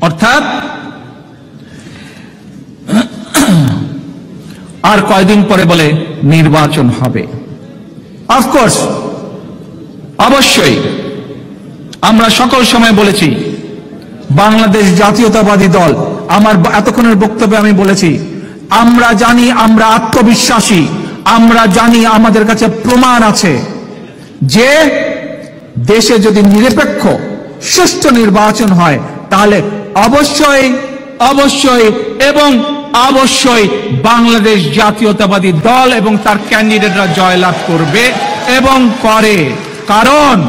অর্থাৎ আর কয়দিন পরে বলে নির্বাচন হবে। অফকোর্স অবশ্যই আমরা সকল সময় বলেছি, বাংলাদেশ জাতীয়তাবাদী দল, আমার এতক্ষণের বক্তব্যে আমি বলেছি, আমরা জানি আমরা আত্মবিশ্বাসী, আমরা জানি আমাদের কাছে প্রমাণ আছে যে দেশে যদি নিরপেক্ষ, সুষ্ঠু নির্বাচন হয়, তাহলে অবশ্যই অবশ্যই এবং অবশ্যই বাংলাদেশ জাতীয়তাবাদী দল এবং তার ক্যান্ডিডেটরা জয়লাভ করবে এবং করে। কারণ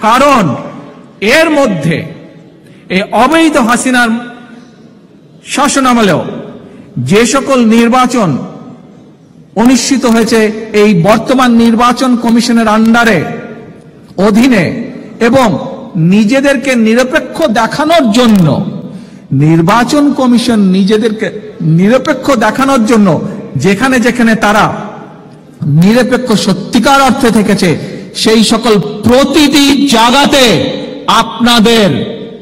কারণ এর মধ্যে এই অবৈধ হাসিনার শাসনামলেও যে সকল নির্বাচন অনুষ্ঠিত হয়েছে, এই বর্তমান নির্বাচন কমিশনের আন্ডারে, অধীনে এবং নিজেদেরকে নিরপেক্ষ দেখানোর জন্য নির্বাচন কমিশন নিজেদেরকে নিরপেক্ষ দেখানোর জন্য যেখানে যেখানে তারা নিরপেক্ষ সত্যিকার অর্থে থেকেছে, সেই সকল প্রতিটি জায়গাতে আপনাদের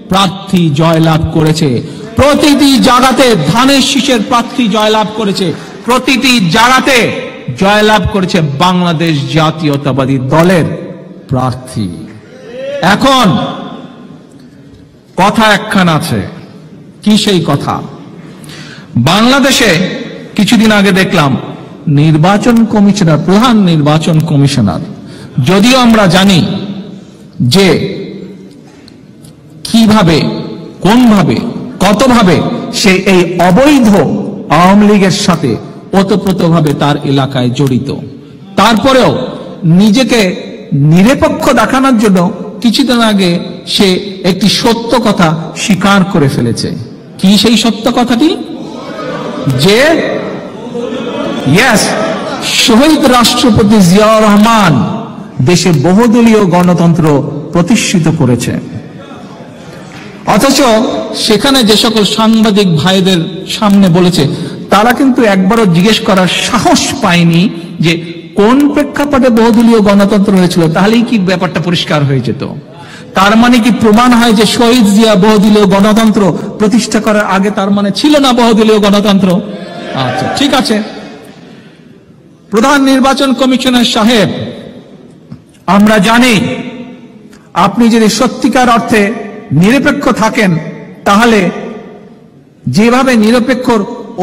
প্রার্থী জয়লাভ করেছে। প্রতিটি জায়গাতে ধানের শীষের প্রার্থী জয়লাভ করেছে। প্রতিটি জায়গাতে জয়লাভ করেছে বাংলাদেশ জাতীয়তাবাদী দলের প্রার্থী। এখন কথা একখান আছে। কি সেই কথা? বাংলাদেশে কিছুদিন আগে দেখলাম নির্বাচন কমিশনার, প্রধান নির্বাচন কমিশনার। যদিও আমরা জানি যে কীভাবে, কোনভাবে, কতভাবে সে এই অবৈধ আওয়ামী লীগের সাথে ওতপ্রোতভাবে তার এলাকায় জড়িত। তারপরেও নিজেকে নিরপেক্ষ দেখানোর জন্য কিছুদিন আগে সে একটি সত্য কথা স্বীকার করে ফেলেছে। কি সেই সত্য কথাটি? যে শহীদ রাষ্ট্রপতি জিয়াউর রহমান দেশে বহুদলীয় গণতন্ত্র প্রতিষ্ঠিত করেছে। অথচ সেখানে যে সকল সাংবাদিক ভাইদের সামনে বলেছে, তারা কিন্তু একবারও জিজ্ঞেস করার সাহস পায়নি যে কোন প্রেক্ষাপটে বহুদলীয় গণতন্ত্র হয়েছিল, তাহলেই কি ব্যাপারটা পরিষ্কার হয়ে যেত। তার মানে কি প্রমাণ হয় যে শহীদ জিয়া বহুদলীয় গণতন্ত্র প্রতিষ্ঠা করার আগে তার মানে ছিল না বহুদলীয় গণতন্ত্র? আচ্ছা ঠিক আছে। প্রধান নির্বাচন কমিশনার সাহেব, আমরা জানি আপনি যদি সত্যিকার অর্থে নিরপেক্ষ থাকেন, তাহলে যেভাবে নিরপেক্ষ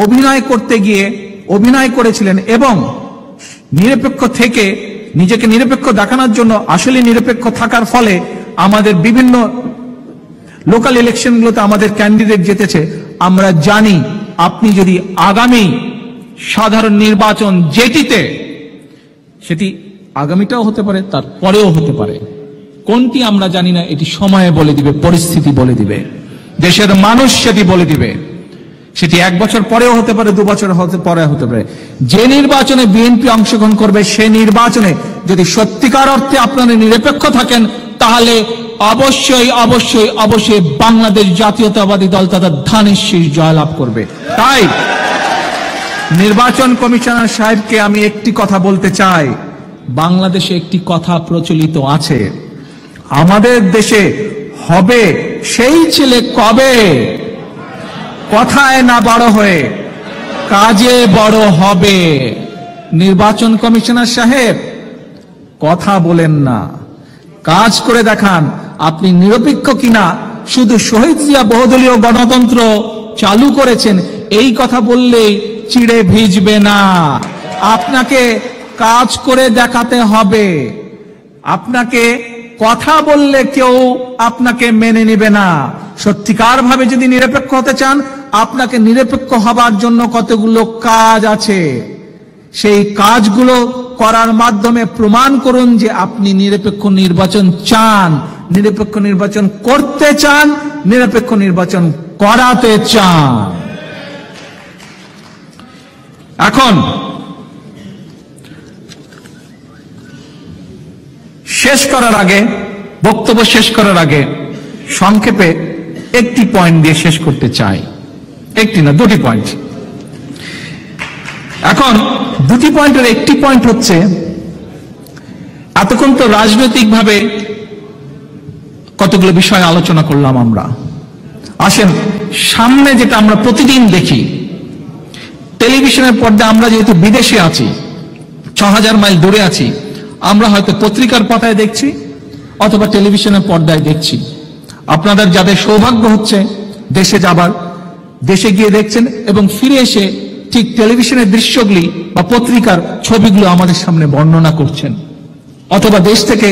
অভিনয় করতে গিয়ে অভিনয় করেছিলেন এবং নিরপেক্ষ থেকে নিজেকে নিরপেক্ষ দেখানোর জন্য আসলে নিরপেক্ষ থাকার ফলে আমাদের বিভিন্ন লোকাল ইলেকশনগুলোতে আমাদের ক্যান্ডিডেট জিতেছে, আমরা জানি আপনি যদি আগামী সাধারণ নির্বাচন যেটিতে সেটি আগামীটাও হতে পারে তার পরেও হতে পারে। কোনটি আমরা জানি না, এটি সময়ে বলে দিবে, পরিস্থিতি বলে দিবে। দেশের মানুষ সেটি বলে দিবে। সেটি এক বছর পরেও হতে পারে, দু বছর হতে পরে হতে পারে। যে নির্বাচনে বিএনপি অংশগ্রহণ করবে, সে নির্বাচনে যদি সত্যিকার অর্থে আপনারা নিরপেক্ষ থাকেন তাহলে অবশ্যই অবশ্যই অবশ্যই বাংলাদেশ জাতীয়তাবাদী দল তাদের ধানের শীষ জয়লাভ করবে। তাই নির্বাচন কমিশনার সাহেবকে আমি একটি কথা বলতে চাই। বাংলাদেশে একটি কথা প্রচলিত আছে। আমাদের দেশে হবে সেই ছেলে কবে? কথায় না বড় হয়ে কাজে বড় হবে। নির্বাচন কমিশনার সাহেব কথা বলেন না। কাজ করে দেখান, আপনি নিরপেক্ষ কিনা? শুধু শহীদ জিয়া বহুদলীয় গণতন্ত্র চালু করেছেন, এই কথা বললেই চিড়ে ভিজবে না। আপনাকে কাজ করে দেখাতে হবে। আপনাকে কথা বললে কেউ আপনাকে মেনে নেবে না। সত্যিকার ভাবে যদি নিরপেক্ষ হতে চান, আপনাকে নিরপেক্ষ হবার জন্য কতগুলো কাজ আছে। সেই কাজগুলো করার মাধ্যমে প্রমাণ করুন যে আপনি নিরপেক্ষ নির্বাচন চান, নিরপেক্ষ নির্বাচন করতে চান, নিরপেক্ষ নির্বাচন করাতে চান। এখন, শেষ করার আগে, বক্তব্য শেষ করার আগে সংক্ষেপে একটি পয়েন্ট দিয়ে শেষ করতে চাই। একটি না, দুটি পয়েন্ট এখন দুটি পয়েন্টের একটি পয়েন্ট হচ্ছে, এতক্ষণ তো রাজনৈতিকভাবে কতগুলো বিষয় আলোচনা করলাম আমরা। আসেন, সামনে যেটা আমরা প্রতিদিন দেখি, টেলিভিশনের পর্দায় আমরা যেহেতু বিদেশে আছি ছ হাজার মাইল দূরে আছি, আমরা হয়তো পত্রিকার পাতায় দেখছি অথবা টেলিভিশনের পর্দায় দেখছি। আপনাদের যাদের সৌভাগ্য হচ্ছে, দেশে যাবার, দেশে গিয়ে দেখছেন এবং ফিরে এসে ঠিক টেলিভিশনের দৃশ্যগুলি বা পত্রিকার ছবিগুলো আমাদের সামনে বর্ণনা করছেন। অথবা দেশ থেকে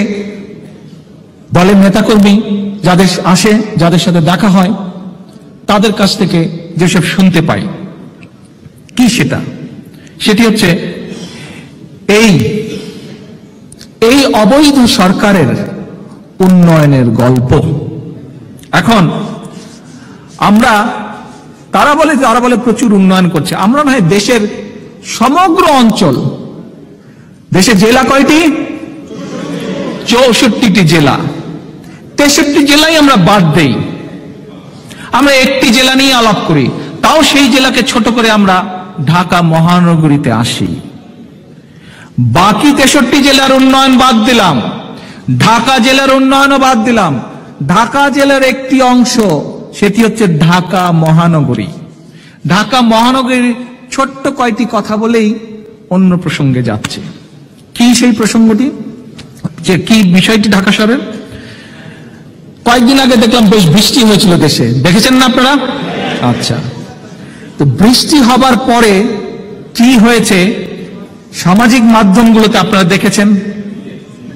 দলের নেতাকর্মী যাদের আসে, যাদের সাথে দেখা হয়, তাদের কাছ থেকে যেসব শুনতে পাই। কি সেটা? সেটি হচ্ছে এই এই অবৈধ সরকারের উন্নয়নের গল্প। এখন আমরা তারা বলে তারা বলে প্রচুর উন্নয়ন করছে। আমরা নয়, দেশের সমগ্র অঞ্চল দেশে জেলা কয়টি? চৌষট্টিটি জেলা। তেষট্টি জেলায় আমরা বাদ দেই। আমরা একটি জেলা নিয়ে আলাপ করি। তাও সেই জেলাকে ছোট করে আমরা ঢাকা মহানগরীতে আসি। বাকি তেষট্টি জেলার উন্নয়ন বাদ দিলাম। ঢাকা জেলার উন্নয়নও বাদ দিলাম। ঢাকা জেলার একটি অংশ সেটি হচ্ছে ঢাকা মহানগরী। ঢাকা মহানগরীর ছোট্ট কয়টি কথা বলেই অন্য প্রসঙ্গে যাচ্ছে। কি সেই প্রসঙ্গটি? যে কি বিষয়টি ঢাকা শহরের? কয়েকদিন আগে দেখলাম বেশ বৃষ্টি হয়েছিল দেশে। দেখেছেন না আপনারা? আচ্ছা। তো বৃষ্টি হবার পরে কি হয়েছে? সামাজিক মাধ্যমগুলোতে আপনারা দেখেছেন?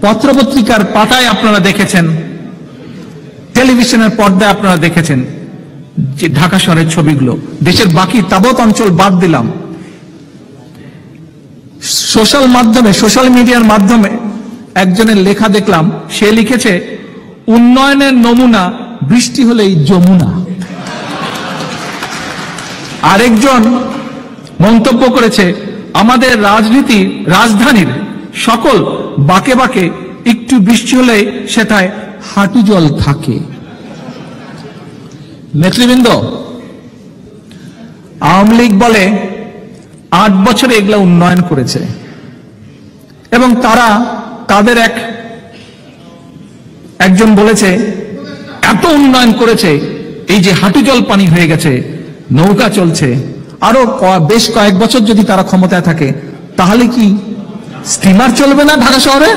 পত্রপত্রিকার পাতায় আপনারা দেখেছেন? টেলিভিশনের পর্দায় আপনারা দেখেছেন যে ঢাকা শহরের ছবিগুলো। দেশের বাকি তাবৎ অঞ্চল বাদ দিলাম। সোশ্যাল মাধ্যমে, সোশ্যাল মিডিয়ার মাধ্যমে একজনের লেখা দেখলাম, সে লিখেছে, উন্নয়নের নমুনা, বৃষ্টি হলেই যমুনা। আরেকজন মন্তব্য করেছে, আমাদের রাজনীতি রাজধানীর সকল বাকে বাকে একটু বৃষ্টি হলে সেটায় হাঁটু জল থাকে। নেতৃবৃন্দ, আওয়ামী লীগ বলে আট বছরে এগুলা উন্নয়ন করেছে। এবং তারা তাদের এক, একজন বলেছে, এত উন্নয়ন করেছে, এই যে হাঁটু জল পানি হয়ে গেছে, নৌকা চলছে, আরও বেশ কয়েক বছর যদি তারা ক্ষমতায় থাকে, তাহলে কি স্টিমার চলবে না ঢাকা শহরে?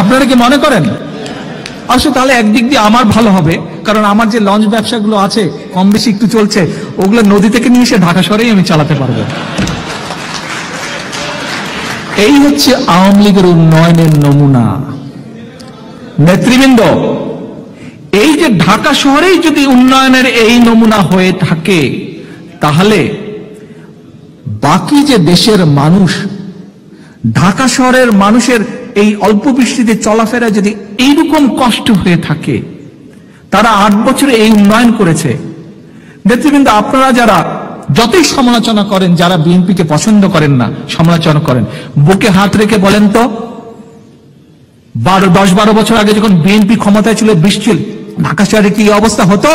আপনারা কি মনে করেন? অবশ্য তাহলে একদিক দিয়ে আমার ভালো হবে, কারণ আমার যে লঞ্চ ব্যবসাগুলো আছে, কম বেশি একটু চলছে, ওগুলো নদী থেকে নিয়ে এসে ঢাকা শহরেই আমি চালাতে পারব। এই হচ্ছে আওয়ামী লীগের উন্নয়নের নমুনা। নেতৃবৃন্দ, এই যে ঢাকা শহরেই যদি উন্নয়নের এই নমুনা হয়ে থাকে, তাহলে বাকি যে দেশের মানুষ, ঢাকা শহরের মানুষের এই অল্প বৃষ্টিতে চলাফেরা যদি এইরকম কষ্ট হয়ে থাকে, তারা আট বছরে এই উন্নয়ন করেছে। নেতৃবৃন্দ, আপনারা যারা যতই সমালোচনা করেন, যারা বিএনপিকে পছন্দ করেন না, সমালোচনা করেন, বুকে হাত রেখে বলেন তো, বারো, দশ, বারো বছর আগে যখন বিএনপি ক্ষমতায় ছিল, বৃষ্টি ঢাকা শহরে কি অবস্থা হতো?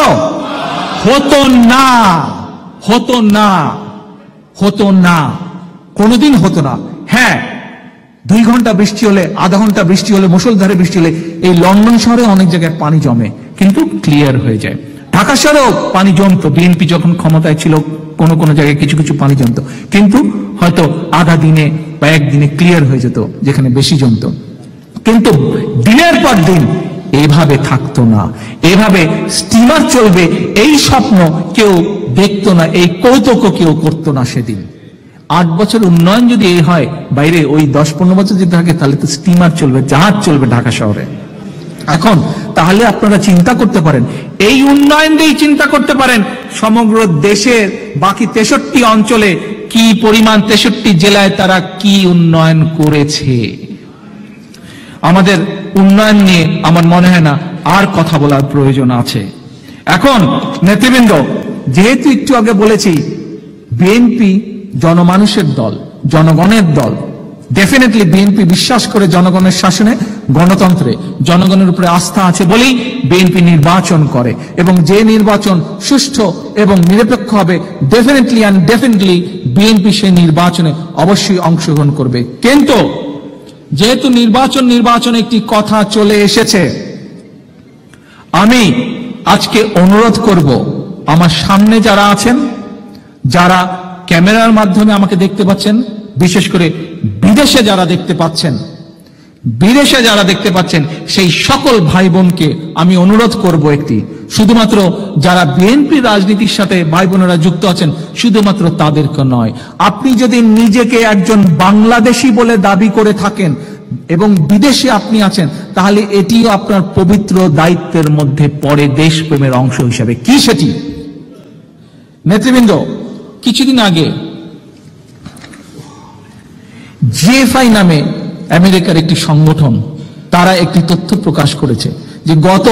হতো না হতো না হতো না, কোনোদিন হতো না। হ্যাঁ দুই ঘণ্টা বৃষ্টি হলে, আধা ঘণ্টা বৃষ্টি হলে মুসলধারে বৃষ্টি হলে, এই লন্ডন শহরে অনেক জায়গায় পানি জমে, কিন্তু ক্লিয়ার হয়ে যায়। ঢাকা শহরেও পানি জমতো। বিএনপি যখন ক্ষমতায় ছিল, কোনো কোনো জায়গায় কিছু কিছু পানি জমতো। কিন্তু হয়তো আধা দিনে বা একদিনে ক্লিয়ার হয়ে যেত, যেখানে বেশি জমতো। কিন্তু দিনের পর দিন এভাবে থাকতো না। এভাবে স্টিমার চলবে, এই স্বপ্ন কেউ দেখতো না, এই কৌতুক কেউ করতো না সেদিন। আট বছর উন্নয়ন যদি এই হয়, বাইরে ওই দশ পনেরো বছর যদি থাকে, তাহলে তো স্টিমার চলবে, জাহাজ চলবে ঢাকা শহরে। এখন তাহলে আপনারা চিন্তা করতে পারেন, এই উন্নয়ন দিয়েই চিন্তা করতে পারেন, সমগ্র দেশের বাকি তেষট্টি অঞ্চলে কি পরিমাণ তেষট্টি জেলায় তারা কি উন্নয়ন করেছে। আমাদের উন্নয়ন নিয়ে আমার মনে হয় না আর কথা বলার প্রয়োজন আছে। এখন নেতৃবৃন্দ, যেহেতু একটু আগে বলেছি, বিএনপি জনমানুষের দল, জনগণের দল। ডেফিনেটলি বিএনপি বিশ্বাস করে জনগণের শাসনে, গণতন্ত্রে জনগণের উপরে আস্থা আছে বলেই বিএনপি নির্বাচন করে। এবং যে নির্বাচন সুষ্ঠু এবং নিরপেক্ষ হবে ডেফিনেটলি অ্যান্ড ডেফিনেটলি বিএনপি সেই নির্বাচনে অবশ্যই অংশগ্রহণ করবে। কিন্তু যেহেতু নির্বাচন নির্বাচন একটি কথা চলে এসেছে, আমি আজকে অনুরোধ করব, আমার সামনে যারা আছেন, যারা ক্যামেরার মাধ্যমে আমাকে দেখতে পাচ্ছেন, বিশেষ করে বিদেশে যারা দেখতে পাচ্ছেন। বিদেশে যারা দেখতে পাচ্ছেন, সেই সকল ভাই বোনকে আমি অনুরোধ করব একটি, শুধুমাত্র যারা বিএনপি রাজনীতির সাথে ভাই বোনেরা যুক্ত আছেন, শুধুমাত্র তাদেরকে নয়। আপনি যদি নিজেকে একজন বাংলাদেশি বলে দাবি করে থাকেন এবং বিদেশে আপনি আছেন, তাহলে এটিও আপনার পবিত্র দায়িত্বের মধ্যে পড়ে দেশপ্রেমের অংশ হিসাবে। কি সেটি? নেতৃবৃন্দ কিছুদিন আগে জিএফআই নামে আমেরিকার একটি সংগঠন, তারা একটি তথ্য প্রকাশ করেছে যে গত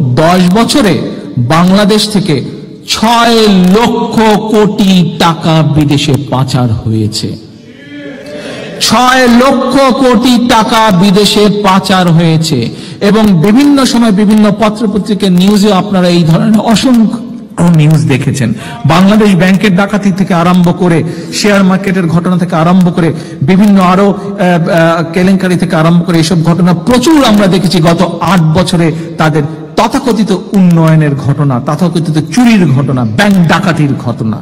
দশ বছরে বাংলাদেশ থেকে ছয় লক্ষ কোটি টাকা বিদেশে পাচার হয়েছে। ছয় লক্ষ কোটি টাকা বিদেশে পাচার হয়েছে। এবং বিভিন্ন সময় বিভিন্ন পত্রপত্রিকার নিউজে আপনারা এই ধরনের অসংখ্য নিউজ দেখেছেন? বাংলাদেশ ব্যাংকের ডাকাতি থেকে আরম্ভ করে শেয়ার মার্কেটের ঘটনা থেকে আরম্ভ করে বিভিন্ন আরও কেলেঙ্কারি থেকে আরম্ভ করে এসব ঘটনা প্রচুর আমরা দেখেছি গত আট বছরে তাদের তথাকথিত উন্নয়নের ঘটনা, তথাকথিত চুরির ঘটনা ব্যাংক ডাকাতির ঘটনা।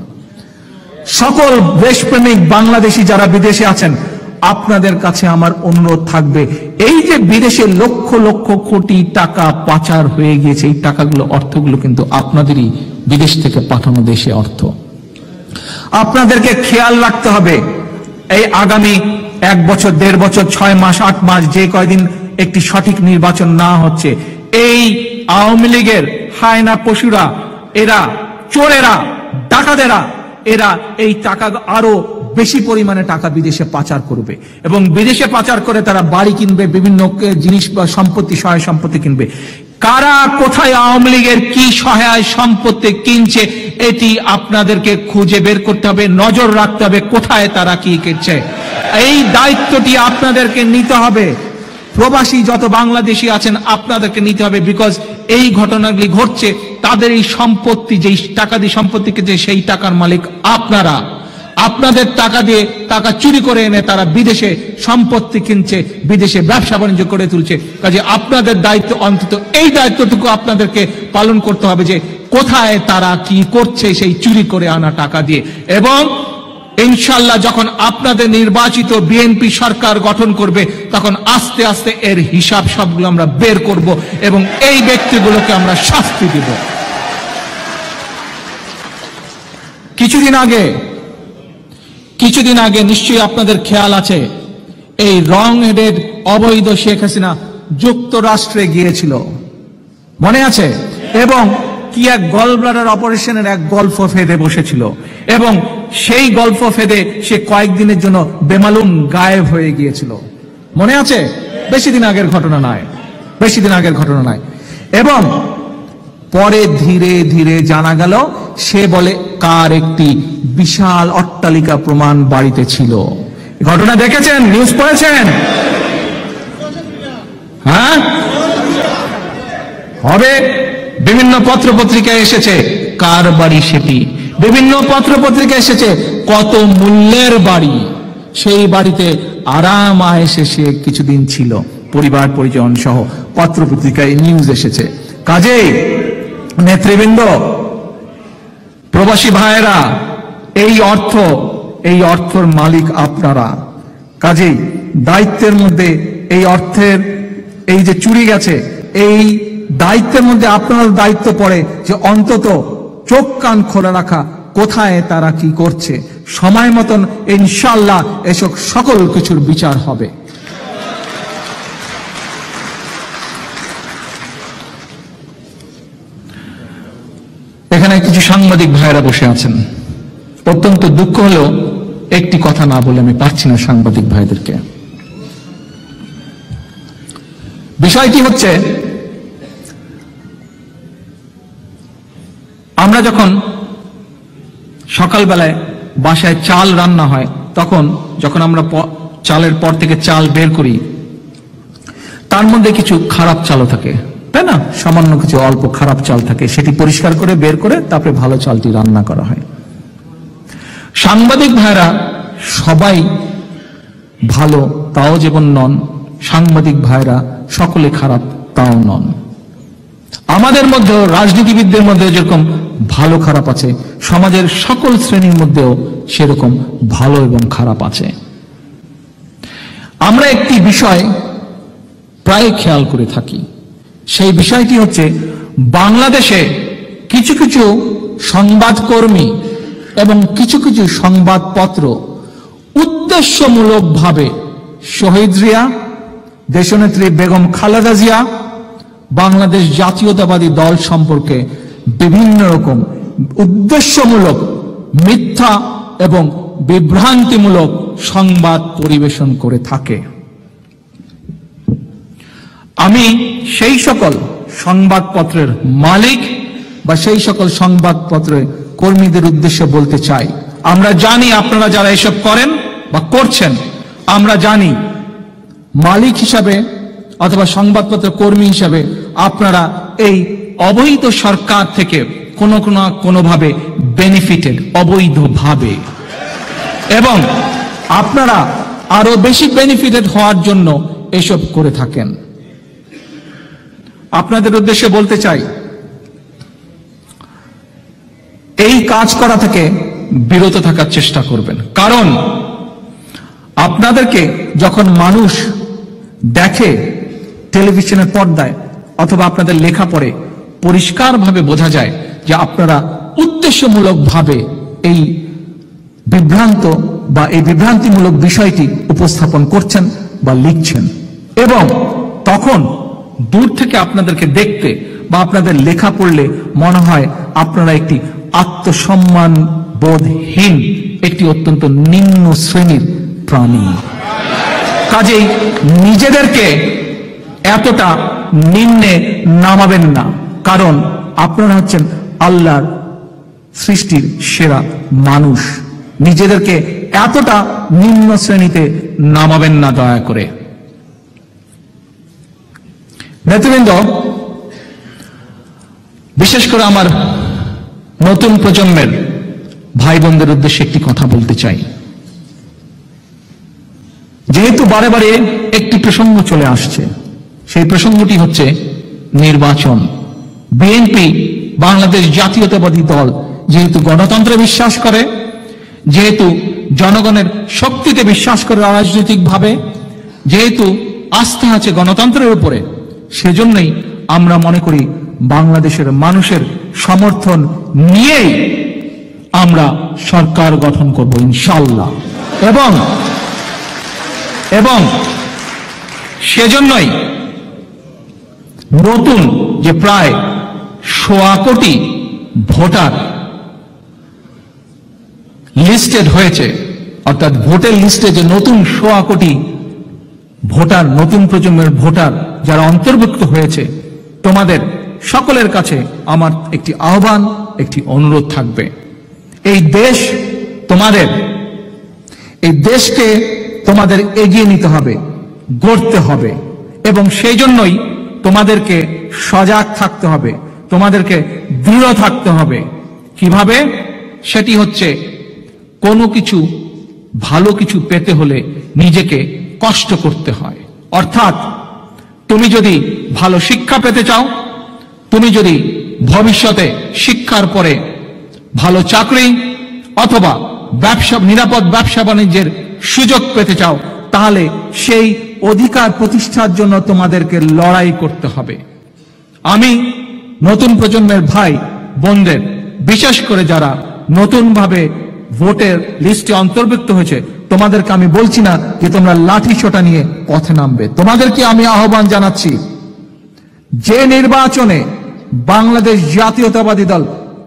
সকল দেশপ্রেমিক বাংলাদেশি যারা বিদেশে আছেন, আপনাদের কাছে আমার অনুরোধ থাকবে, এই যে বিদেশে লক্ষ লক্ষ কোটি টাকা পাচার হয়ে গিয়েছে, এই টাকাগুলো, অর্থগুলো কিন্তু আপনাদেরই বিদেশ থেকে পাঠানো দেশে অর্থ। আপনাদেরকে খেয়াল রাখতে হবে, এই আগামী এক বছর, দেড় বছর, ছয় মাস, আট মাস, যে কয়দিন একটি সঠিক নির্বাচন না হচ্ছে, এই আওয়ামী লীগের হায়না পশুরা, এরা, চোরেরা, ডাকাতেরা, এরা এই টাকা আরও বেশি পরিমাণে টাকা বিদেশে পাচার করবে এবং বিদেশে পাচার করে তারা বাড়ি কিনবে, বিভিন্ন জিনিস বা সম্পত্তি, সহায় সম্পত্তি কিনবে। কারা কোথায় আওয়ামী লীগের কি সহায় সম্পত্তি কিনছে, এটি আপনাদেরকে খুঁজে বের করতে হবে, নজর রাখতে হবে কোথায় তারা কি কিনছে। এই দায়িত্বটি আপনাদেরকে নিতে হবে। প্রবাসী যত বাংলাদেশি আছেন, আপনাদেরকে নিতে হবে বিকজ এই ঘটনাগুলি ঘটছে, তাদের এই সম্পত্তি, যেই টাকা দিয়ে সম্পত্তি কিনছে, সেই টাকার মালিক আপনারা। আপনাদের টাকা দিয়ে টাকা চুরি করে এনে তারা বিদেশে সম্পত্তি কিনছে, বিদেশে ব্যবসা বাণিজ্য করে তুলছে। কাজে আপনাদের দায়িত্ব অন্তত এই দায়িত্বটুকু আপনাদেরকে পালন করতে হবে যে কোথায় তারা কি করছে সেই চুরি করে আনা টাকা দিয়ে। এবং ইনশাল্লাহ যখন আপনাদের নির্বাচিত বিএনপি সরকার গঠন করবে, তখন আস্তে আস্তে এর হিসাব সবগুলো আমরা বের করব এবং এই ব্যক্তিগুলোকে আমরা শাস্তি দিব। কিছুদিন আগে কিছুদিন আগে নিশ্চয়ই আপনাদের খেয়াল আছে, এই রং হেডেড অবৈধ শেখ হাসিনা যুক্তরাষ্ট্রে গিয়েছিল। মনে আছে? এবং কি এক গল ব্লাডার অপারেশনের এক গল্প ফেদে বসেছিল। এবং সেই গল্প ফেদে সে কয়েকদিনের জন্য বেমালুম গায়েব হয়ে গিয়েছিল। মনে আছে? বেশি দিন আগের ঘটনা নয়। বেশি দিন আগের ঘটনা নয়। এবং পরে ধীরে ধীরে জানা গেল, সে বলে, কার একটি বিশাল অট্টালিকা প্রমাণ বাড়িতে ছিল? ঘটনা দেখেছেন? নিউজ পড়েছেন? হ্যাঁ? হবে। বিভিন্ন পত্র পত্রিকায় এসেছে, কার বাড়ি সেটি? বিভিন্ন পত্র পত্রিকায় এসেছে, কত মূল্যের বাড়ি? সেই বাড়িতে আরাম আয়েসে সে কিছুদিন ছিল। পরিবার, পরিজন সহ পত্র পত্রিকায় নিউজ এসেছে। কাজেই নেতৃবৃন্দ, প্রবাসী ভাইয়েরা, এই অর্থ, এই অর্থর মালিক আপনারা। কাজেই দায়িত্বের মধ্যে এই অর্থের, এই যে চুরি গেছে, এই দায়িত্বের মধ্যে আপনার দায়িত্ব পড়ে যে অন্তত চোখ কান খোলা রাখা, কোথায় তারা কি করছে? সময় মতন ইনশাল্লাহ এসব সকল কিছুর বিচার হবে। এখানে কিছু সাংবাদিক ভাইরা বসে আছেন। অত্যন্ত দুঃখ হলেও একটি কথা না বলে আমি পারছি না সাংবাদিক ভাইদেরকে। বিষয়টি হচ্ছে, আমরা যখন সকালবেলায় বাসায় চাল রান্না হয়, তখন যখন আমরা চালের পর থেকে চাল বের করি, তার মধ্যে কিছু খারাপ চালও থাকে। তাই না? সামান্য কিছু অল্প খারাপ চাল থাকে, সেটি পরিষ্কার করে বের করে তারপরে ভালো চালটি রান্না করা হয়। সাংবাদিক ভাইরা সবাই ভালো, তাও যেমন নন, সাংবাদিক ভাইরা সকলে খারাপ, তাও নন। আমাদের মধ্যেও রাজনীতিবিদদের মধ্যে যেরকম ভালো খারাপ আছে, সমাজের সকল শ্রেণির মধ্যেও সেরকম ভালো এবং খারাপ আছে। আমরা একটি বিষয় প্রায় খেয়াল করে থাকি। সেই বিষয়টি হচ্ছে বাংলাদেশে কিছু কিছু সংবাদকর্মী এবং কিছু কিছু সংবাদপত্র উদ্দেশ্যমূলকভাবে শহীদ রিয়া দেশনেত্রী বেগম খালেদা জিয়া, বাংলাদেশ জাতীয়তাবাদী দল সম্পর্কে বিভিন্ন রকম উদ্দেশ্যমূলক মিথ্যা এবং বিভ্রান্তিমূলক সংবাদ পরিবেশন করে থাকে। আমি সেই সকল সংবাদপত্রের মালিক বা সেই সকল সংবাদপত্রের কর্মীদের উদ্দেশ্যে বলতে চাই। আমরা জানি আপনারা যারা এসব করেন বা করছেন, আমরা জানি মালিক হিসাবে অথবা সংবাদপত্র কর্মী হিসাবে আপনারা এই অবৈধ সরকার থেকে কোনো কোনো কোনোভাবে বেনিফিটেড, অবৈধভাবে। এবং আপনারা আরও বেশি বেনিফিটেড হওয়ার জন্য এসব করে থাকেন। আপনাদের উদ্দেশ্যে বলতে চাই, এই কাজ করা থেকে বিরত থাকার চেষ্টা করবেন। কারণ আপনাদেরকে যখন মানুষ দেখে টেলিভিশনের পর্দায় অথবা আপনাদের লেখা পড়ে, পরিষ্কারভাবে বোঝা যায় যে আপনারা উদ্দেশ্যমূলকভাবে এই বিভ্রান্ত বা এই বিভ্রান্তিমূলক বিষয়টি উপস্থাপন করছেন বা লিখছেন। এবং তখন দূর থেকে আপনাদেরকে দেখতে বা আপনাদের লেখা পড়লে মনে হয় আপনারা একটি আত্মসম্মান বোধহীন, একটি অত্যন্ত নিম্ন শ্রেণির প্রাণী। কাজেই নিজেদেরকে এতটা নিম্নে নামাবেন না, কারণ আপনারা হচ্ছেন আল্লাহর সৃষ্টির সেরা মানুষ। নিজেদেরকে এতটা নিম্ন শ্রেণীতে নামাবেন না দয়া করে। নেতৃবৃন্দ, বিশেষ করে আমার নতুন প্রজন্মের ভাই বোনদের উদ্দেশ্যে একটি কথা বলতে চাই। যেহেতু বারে বারে একটি প্রসঙ্গ চলে আসছে, সেই প্রসঙ্গটি হচ্ছে নির্বাচন। বিএনপি, বাংলাদেশ জাতীয়তাবাদী দল যেহেতু গণতন্ত্রে বিশ্বাস করে, যেহেতু জনগণের শক্তিতে বিশ্বাস করে রাজনৈতিকভাবে, যেহেতু আস্থা আছে গণতন্ত্রের উপরে সেজন্যই আমরা মনে করি বাংলাদেশের মানুষের সমর্থন নিয়েই আমরা সরকার গঠন করব ইনশাল্লাহ এবং এবং সেজন্যই নতুন যে প্রায় সোয়া কোটি ভোটার লিস্টেড হয়েছে, অর্থাৎ ভোটের লিস্টে যে নতুন সোয়া কোটি ভোটার, নতুন প্রজন্মের ভোটার যারা অন্তর্ভুক্ত হয়েছে, তোমাদের সকলের কাছে আমার একটি আহ্বান, একটি অনুরোধ থাকবে। এই দেশ তোমাদের, এই দেশকে তোমাদের এগিয়ে নিতে হবে, গড়তে হবে এবং সেই জন্যই তোমাদেরকে সজাগ থাকতে হবে, তোমাদেরকে দৃঢ় থাকতে হবে। কীভাবে? সেটি হচ্ছে কোনো কিছু, ভালো কিছু পেতে হলে নিজেকে কষ্ট করতে হয়। অর্থাৎ, তুমি যদি ভালো শিক্ষা পেতে চাও, তুমি যদি ভবিষ্যতে শিক্ষার পরে ভালো চাকরি অথবা ব্যবসা, নিরাপদ ব্যবসা বাণিজ্যের সুযোগ পেতে চাও, তাহলে সেই অধিকার প্রতিষ্ঠার জন্য তোমাদেরকে লড়াই করতে হবে। আমি নতুন প্রজন্মের ভাই, বোনদের, বিশেষ করে যারা নতুনভাবে ভোটের লিস্টে অন্তর্ভুক্ত হয়েছে তোমাদেরকে আমি বলছি না যে তোমরা লাঠি ছোটা নিয়ে পথে নামবে। তোমাদেরকে আমি আহ্বান জানাচ্ছি, যে নির্বাচনে বাংলাদেশ জাতীয়তাবাদী দল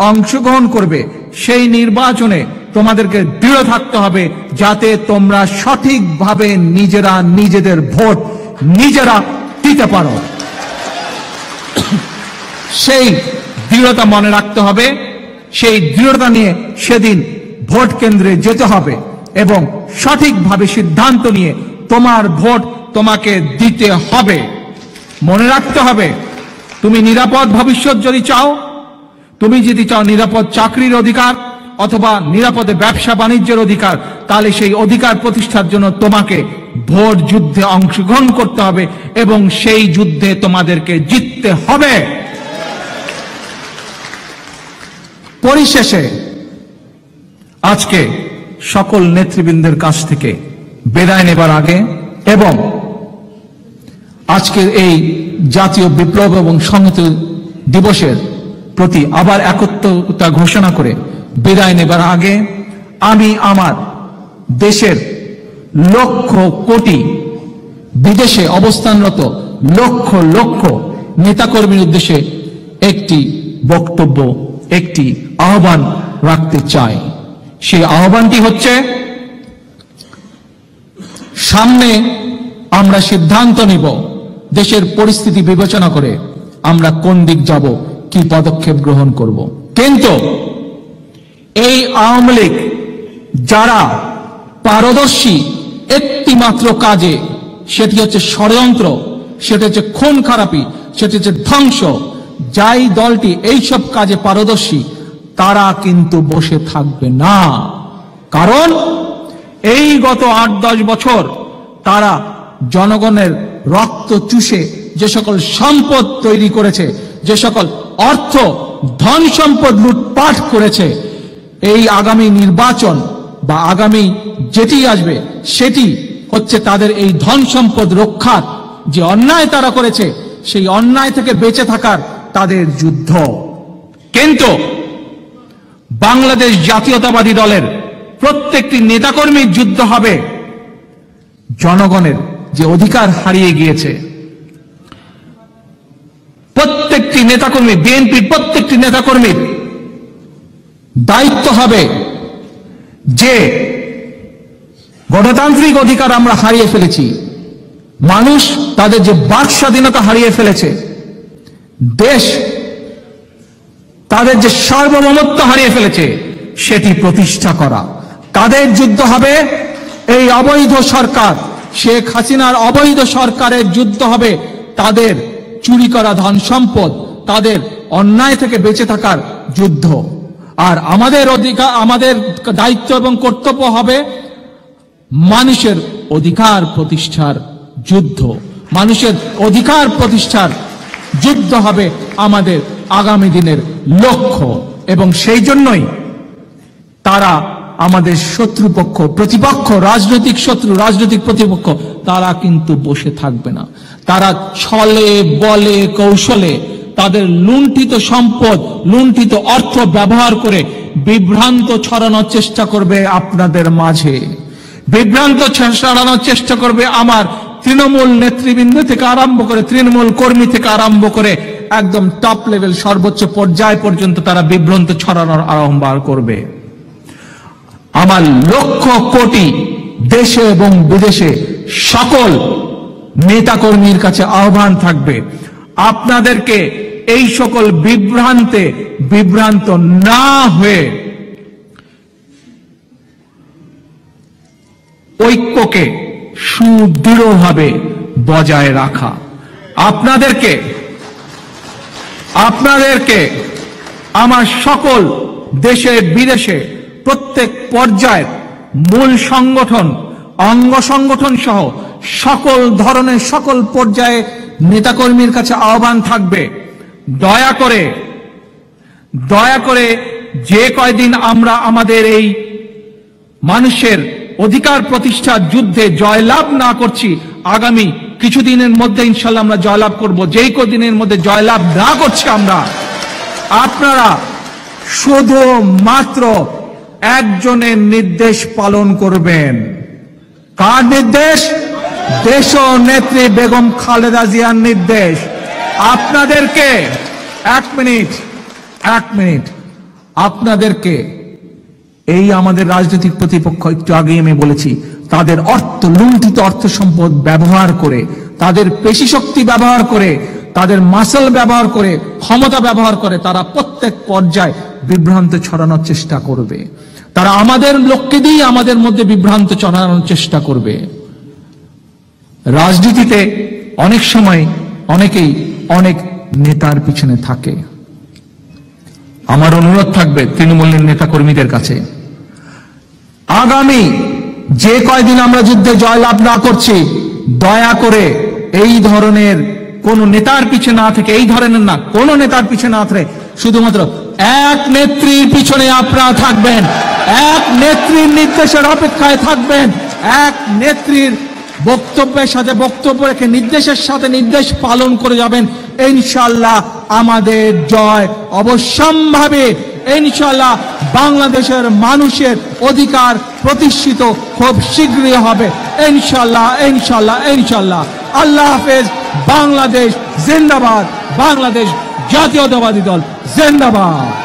অংশগ্রহণ করবে, সেই নির্বাচনে তোমাদেরকে দৃঢ় থাকতে হবে যাতে তোমরা সঠিকভাবে নিজেরা নিজেদের ভোট নিজেরা দিতে পারো। সেই দৃঢ়তা মনে রাখতে হবে, সেই দৃঢ়তা নিয়ে সেদিন ভোট কেন্দ্রে যেতে হবে। এবং সঠিকভাবে সিদ্ধান্ত নিয়ে তোমার ভোট তোমাকে দিতে হবে। মনে রাখতে হবে, তুমি নিরাপদ ভবিষ্যৎ যদি চাও, তুমি যদি চাও নিরাপদ চাকরির অধিকার অথবা নিরাপদে ব্যবসা বাণিজ্যের অধিকার, তাহলে সেই অধিকার প্রতিষ্ঠার জন্য তোমাকে ভোট যুদ্ধে অংশগ্রহণ করতে হবে এবং সেই যুদ্ধে তোমাদেরকে জিততে হবে। পরিশেষে, আজকে সকল নেতৃবৃন্দের কাছ থেকে বিদায় নেবার আগে এবং আজকের এই জাতীয় বিপ্লব এবং সংহতি দিবসের প্রতি আবার একত্রতা ঘোষণা করে বিদায় নেবার আগে আমি আমার দেশের লক্ষ কোটি বিদেশে অবস্থানরত লক্ষ লক্ষ নেতাকর্মীর উদ্দেশ্যে একটি বক্তব্য, একটি আহ্বান রাখতে চাই। সেই আহ্বানটি হচ্ছে, সামনে আমরা সিদ্ধান্ত নিব দেশের পরিস্থিতি বিবেচনা করে আমরা কোন দিক যাব, কি পদক্ষেপ গ্রহণ করব। কিন্তু এই আওয়ামী লীগ যারা পারদর্শী একটি মাত্র কাজে, সেটি হচ্ছে ষড়যন্ত্র, সেটা হচ্ছে খুন খারাপি, সেটি হচ্ছে ধ্বংস, যাই দলটি এইসব কাজে পারদর্শী তারা কিন্তু বসে থাকবে না। কারণ এই গত আট দশ বছর তারা জনগণের রক্ত চুষে যে সকল সম্পদ তৈরি করেছে, যে সকল অর্থ ধন সম্পদ লুটপাট করেছে, এই আগামী নির্বাচন বা আগামী যেটি আসবে, সেটি হচ্ছে তাদের এই ধন সম্পদ রক্ষার যে অন্যায় তারা করেছে, সেই অন্যায় থেকে বেঁচে থাকার তাদের যুদ্ধ। কিন্তু বাংলাদেশ জাতীয়তাবাদী দলের প্রত্যেকটি নেতাকর্মীর যুদ্ধ হবে। জনগণের যে অধিকার হারিয়ে গিয়েছে। প্রত্যেকটি নেতাকর্মী, বিএনপির প্রত্যেকটি নেতাকর্মীর দায়িত্ব হবে যে গণতান্ত্রিক অধিকার আমরা হারিয়ে ফেলেছি। মানুষ তাদের যে বাক স্বাধীনতা হারিয়ে ফেলেছে। দেশ তাদের যে সার্বভৌমত্ব হারিয়ে ফেলেছে, সেটি প্রতিষ্ঠা করা। তাদের যুদ্ধ হবে? এই অবৈধ সরকার, শেখ হাসিনার অবৈধ সরকারের যুদ্ধ হবে তাদের চুরি করা ধন সম্পদ, তাদের অন্যায় থেকে বেঁচে থাকার যুদ্ধ। আর আমাদের অধিকার আমাদের দায়িত্ব এবং কর্তব্য হবে মানুষের অধিকার প্রতিষ্ঠার যুদ্ধ। মানুষের অধিকার প্রতিষ্ঠার যুদ্ধ হবে আমাদের আগামী দিনের লক্ষ্য। এবং সেই জন্যই তারা আমাদের শত্রুপক্ষ, প্রতিপক্ষ, রাজনৈতিক শত্রু, রাজনৈতিক প্রতিপক্ষ, তারা কিন্তু বসে থাকবে না। তারা ছলে, বলে, কৌশলে তাদের লুণ্ঠিত সম্পদ, লুণ্ঠিত অর্থ ব্যবহার করে বিভ্রান্ত ছড়ানোর চেষ্টা করবে আপনাদের মাঝে। বিভ্রান্ত ছড়ানোর চেষ্টা করবে আমার তৃণমূল নেতৃবৃন্দ থেকে আরম্ভ করে, তৃণমূল কর্মী থেকে আরম্ভ করে একদম টপ লেভেল সর্বোচ্চ পর্যায় পর্যন্ত তারা বিভ্রান্ত ছড়ানোর আরম্ভ করবে। আমার লক্ষ কোটি দেশে এবং বিদেশে সকল নেতাকর্মীর কাছে আহ্বান থাকবে, আপনাদেরকে এই সকল বিভ্রান্তে বিভ্রান্ত না হয়ে ঐক্যকে সুদৃঢ়ভাবে বজায় রাখা। আপনাদেরকে আপনাদেরকে আমার সকল দেশে, বিদেশে প্রত্যেক পর্যায়ের মূল সংগঠন, অঙ্গ সংগঠন সহ সকল ধরনের সকল পর্যায়ে নেতাকর্মীর কাছে আহ্বান থাকবে। দয়া করে দয়া করে যে কয়দিন আমরা আমাদের এই মানুষের অধিকার প্রতিষ্ঠার যুদ্ধে জয়লাভ না করছি, আগামী কিছুদিনের মধ্যে ইনশাল্লাহ আমরা জয়লাভ করব। যেই কদিনের মধ্যে জয়লাভ না করছি আমরা, আপনারা শুধু মাত্র একজনের নির্দেশ পালন করবেন। কার নির্দেশ? দেশ নেত্রী বেগম খালেদা জিয়ার নির্দেশ। আপনাদেরকে এক মিনিট এক মিনিট, আপনাদেরকে এই আমাদের রাজনৈতিক প্রতিপক্ষ একটু আগে আমি বলেছি তাদের অর্থ, লুণ্ঠিত অর্থ সম্পদ ব্যবহার করে, তাদের পেশি শক্তি ব্যবহার করে, তাদের মাসেল ব্যবহার করে, ক্ষমতা ব্যবহার করে তারা প্রত্যেক পর্যায়ে বিভ্রান্ত ছড়ানোর চেষ্টা করবে। তারা আমাদের লোককে দিয়ে আমাদের মধ্যে বিভ্রান্ত ছড়ানোর চেষ্টা করবে। রাজনীতিতে অনেক সময় অনেকেই অনেক নেতার পিছনে থাকে। আমার অনুরোধ থাকবে তৃণমূলের নেতা কর্মীদের কাছে। আগামী যে কয়দিন আমরা যুদ্ধে জয়লাভ না করছি, দয়া করে এই ধরনের কোন নেতার পিছনে না থেকে, এই ধরনের না, কোন নেতার পিছনে না থেকে, শুধুমাত্র এক নেত্রীর পিছনে আপনারা থাকবেন, এক নেত্রীর নির্দেশের অপেক্ষায় থাকবেন, এক নেত্রীর বক্তব্যের সাথে বক্তব্য রেখে নির্দেশের সাথে নির্দেশ পালন করে যাবেন। ইনশাল্লাহ আমাদের জয় অবশ্যম্ভাবে। ইনশাল্লাহ বাংলাদেশের মানুষের অধিকার প্রতিষ্ঠিত খুব শীঘ্রই হবে। ইনশাল্লাহ ইনশাল্লাহ ইনশাল্লাহ আল্লাহ হাফেজ, বাংলাদেশ জিন্দাবাদ, বাংলাদেশ জাতীয়তাবাদী দল, জিন্দাবাদ।